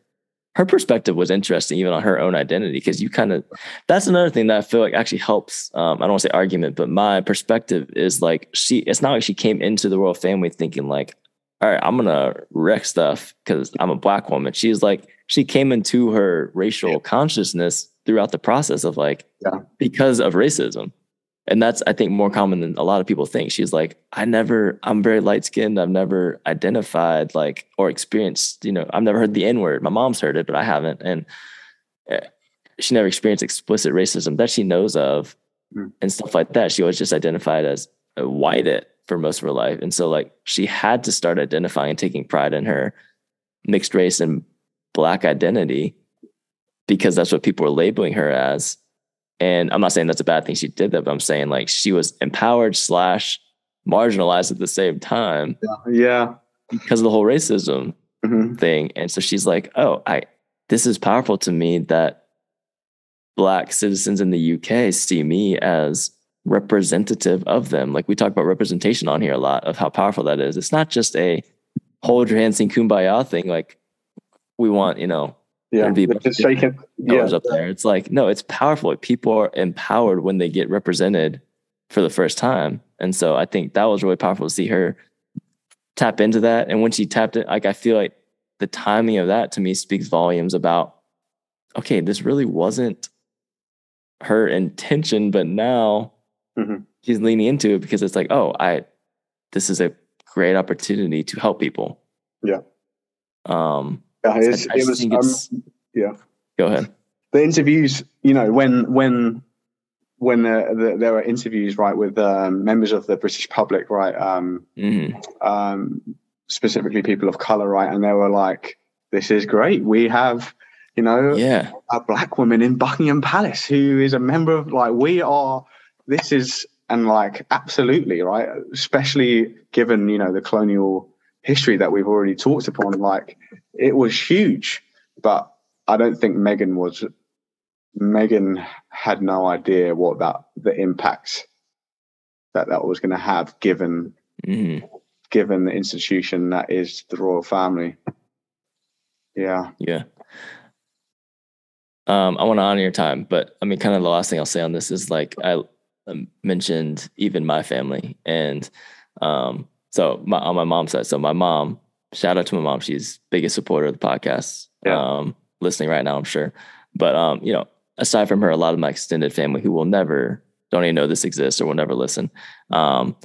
her perspective was interesting, even on her own identity, because you kind of that's another thing that I feel like actually helps. Um, I don't want to say argument, but my perspective is like she. It's not like she came into the royal family thinking like, all right, I'm gonna wreck stuff because I'm a black woman. She's like she came into her racial consciousness throughout the process of like Yeah. because of racism. And that's I think more common than a lot of people think. She's like, I never, I'm very light skinned. I've never identified like or experienced, you know, I've never heard the N word. My mom's heard it, but I haven't. And uh, she never experienced explicit racism that she knows of Mm. and stuff like that. She always just identified as a white it for most of her life. And so like she had to start identifying and taking pride in her mixed race and black identity because that's what people were labeling her as. And I'm not saying that's a bad thing she did that, but I'm saying like she was empowered slash marginalized at the same time yeah because of the whole racism Mhm. thing. And so she's like, oh, I this is powerful to me that black citizens in the UK see me as representative of them. Like we talk about representation on here a lot of how powerful that is. It's not just a hold your hand, sing kumbaya thing. Like we want, you know, yeah be a They're bunch just shaking yeah up there. It's like, no, it's powerful. People are empowered when they get represented for the first time. And so I think that was really powerful to see her tap into that. And when she tapped it, like I feel like the timing of that to me speaks volumes about, okay, this really wasn't her intention, but now Mhm. she's leaning into it because it's like, oh, I this is a great opportunity to help people. Yeah. Um Yeah, I, it was, think um, it's yeah. go ahead. the interviews you know when when when the, the, there were interviews right with um, members of the british public right um, hmm um, specifically people of color right and they were like this is great we have you know Yeah. a black woman in buckingham palace who is a member of like we are this is and like absolutely right especially given you know the colonial history that we've already talked upon like it was huge. But i don't think meghan was meghan had no idea what that the impact that that was going to have given hmm given the institution that is the royal family. Yeah. Yeah. Um, I want to honor your time, but I mean, kind of the last thing I'll say on this is like I mentioned, even my family, and um, so my, on my mom's side. So my mom, shout out to my mom. She's biggest supporter of the podcast. Yeah. Um, listening right now, I'm sure. But um, you know, aside from her, a lot of my extended family who will never don't even know this exists or will never listen. Um,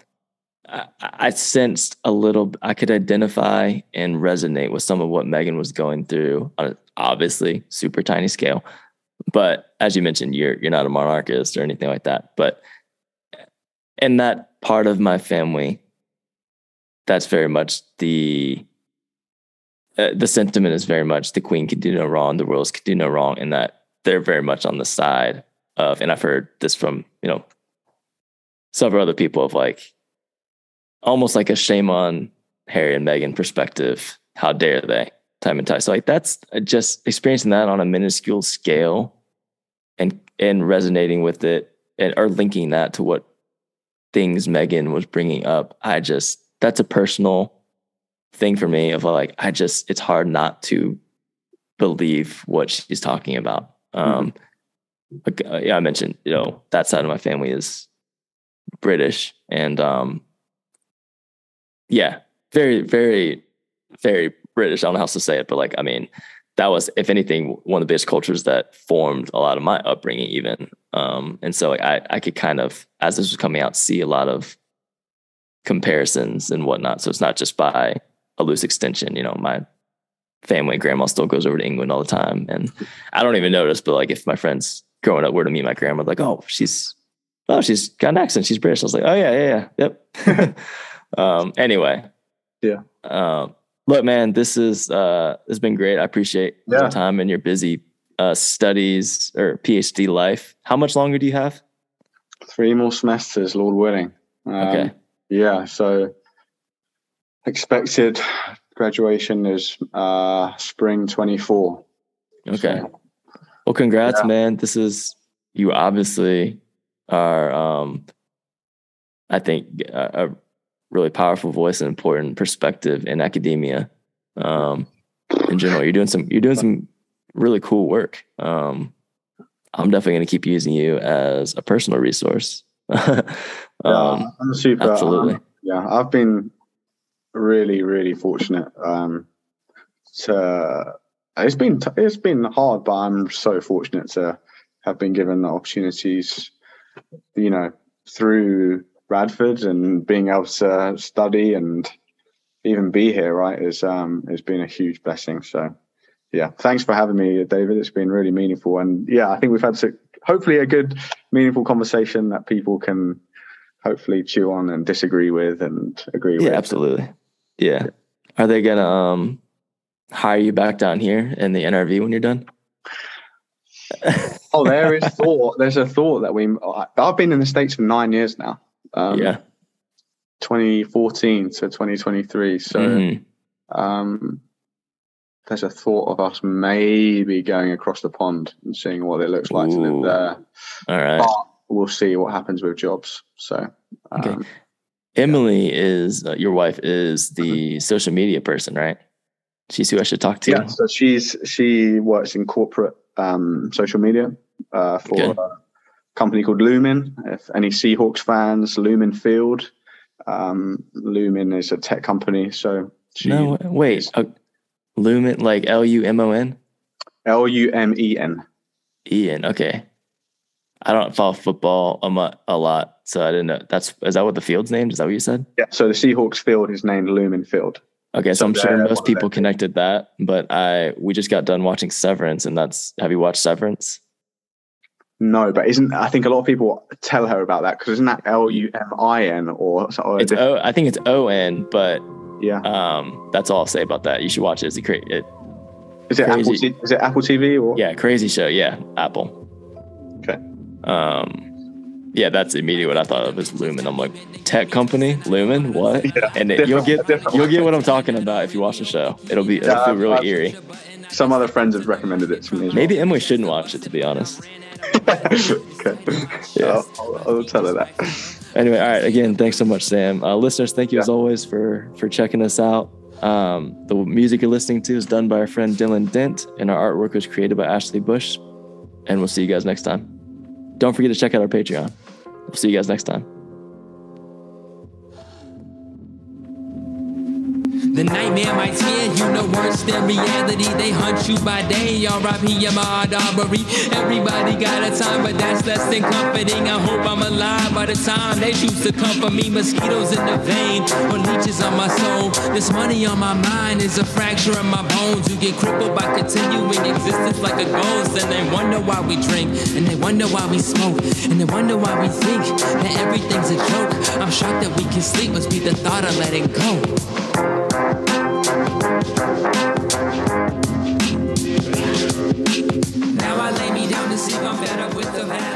I, I sensed a little. I could identify and resonate with some of what Meghan was going through on obviously super tiny scale. But as you mentioned, you're you're not a monarchist or anything like that. But in that part of my family, that's very much the uh, the sentiment is very much the queen can do no wrong, the royals can do no wrong, and that they're very much on the side of. And I've heard this from you know several other people of like almost like a shame on Harry and Meghan perspective. How dare they? Time and time. So like that's just experiencing that on a minuscule scale, and and resonating with it, and or linking that to what things Meghan was bringing up. I just that's a personal thing for me of like I just it's hard not to believe what she's talking about. Um, mm-hmm. uh, yeah, I mentioned you know that side of my family is British, and um, yeah, very very very British. I don't know how else to say it, but like I mean, that was if anything one of the biggest cultures that formed a lot of my upbringing, even. Um, and so like I I could kind of as this was coming out see a lot of comparisons and whatnot. So it's not just by a loose extension. You know, my family grandma still goes over to England all the time, and I don't even notice. But like, if my friends growing up were to meet my grandma, like, oh, she's oh, she's got an accent, she's British. I was like, oh yeah, yeah, yeah, yep. <laughs> um, anyway, yeah. Um, look, man, this is uh, this has been great. I appreciate yeah. your time and your busy uh, studies or PhD life. How much longer do you have? Three more semesters, Lord willing. Um, okay. Yeah. So expected graduation is uh, spring 24. Okay. So, well, congrats, yeah. man. This is, you obviously are, um, I think, a, a really powerful voice and important perspective in academia. Um, in general, you're doing some, you're doing some really cool work. Um, I'm definitely going to keep using you as a personal resource. <laughs> um, yeah, I'm super. Absolutely. Um, yeah, I've been really, really fortunate um, to. It's been it's been hard, but I'm so fortunate to have been given the opportunities, you know, through Radford and being able to study and even be here. Right, is um, has been a huge blessing. So, yeah, thanks for having me, David. It's been really meaningful, and yeah, I think we've had to, hopefully a good, meaningful conversation that people can hopefully chew on and disagree with and agree yeah, with. absolutely. Yeah. Are they gonna um hire you back down here in the NRV when you're done? oh, there is <laughs> thought. There's a thought that we. I've been in the states for nine years now. Um, yeah. 2014 to 2023. So, mm-hmm. um, there's a thought of us maybe going across the pond and seeing what it looks like Ooh. to live there. All right. But we'll see what happens with jobs. So, um, okay. Emily is uh, your wife is the social media person, right? She's who I should talk to. Yeah, so she's she works in corporate um, social media uh, for okay. a company called Lumen. If any Seahawks fans, Lumen Field. Um, Lumen is a tech company, so she no wait, uh, Lumen like L U M O N. L U M E N. Ian. Okay. I don't follow football a, a lot, so I didn't know. That's is that what the field's named? Is that what you said? Yeah. So the Seahawks field is named Lumen Field. Okay, so, so I'm sure most people connected that, but I we just got done watching Severance, and that's have you watched Severance? No, but isn't I think a lot of people tell her about that because isn't that L U M I N or, or it's O I think it's O N, but yeah, um, that's all I'll say about that. You should watch it. It's a great. It, is it crazy, Apple? T- is it Apple TV or yeah, crazy show? Yeah, Apple. Okay. Um, yeah, that's immediately what I thought of as Lumen. I'm like, tech company, Lumen, what? Yeah, and it, you'll get you'll get what I'm talking about if you watch the show. It'll be it'll feel really I've, eerie. Some other friends have recommended it to me. Maybe well. Emily shouldn't watch it to be honest. <laughs> okay. Yeah, I'll, I'll, I'll, tell her that. Anyway, all right. Again, thanks so much, Sam. Uh, listeners, thank you yeah. as always for for checking us out. Um, the music you're listening to is done by our friend Dylan Dent, and our artwork was created by Ashley Bush. And we'll see you guys next time. Don't forget to check out our Patreon. We'll see you guys next time. The nightmare might scare you, no worse than reality. They hunt you by day, R.I.P. Ahmaud Arbery. Everybody got a time, but that's less than comforting. I hope I'm alive by the time they choose to comfort me. Mosquitoes in the vein, or leeches on my soul. This money on my mind is a fracture in my bones. You get crippled by continuing existence like a ghost. And they wonder why we drink, and they wonder why we smoke, and they wonder why we think that everything's a joke. I'm shocked that we can sleep, must be the thought of letting go. Sleep, I'm better with the valley.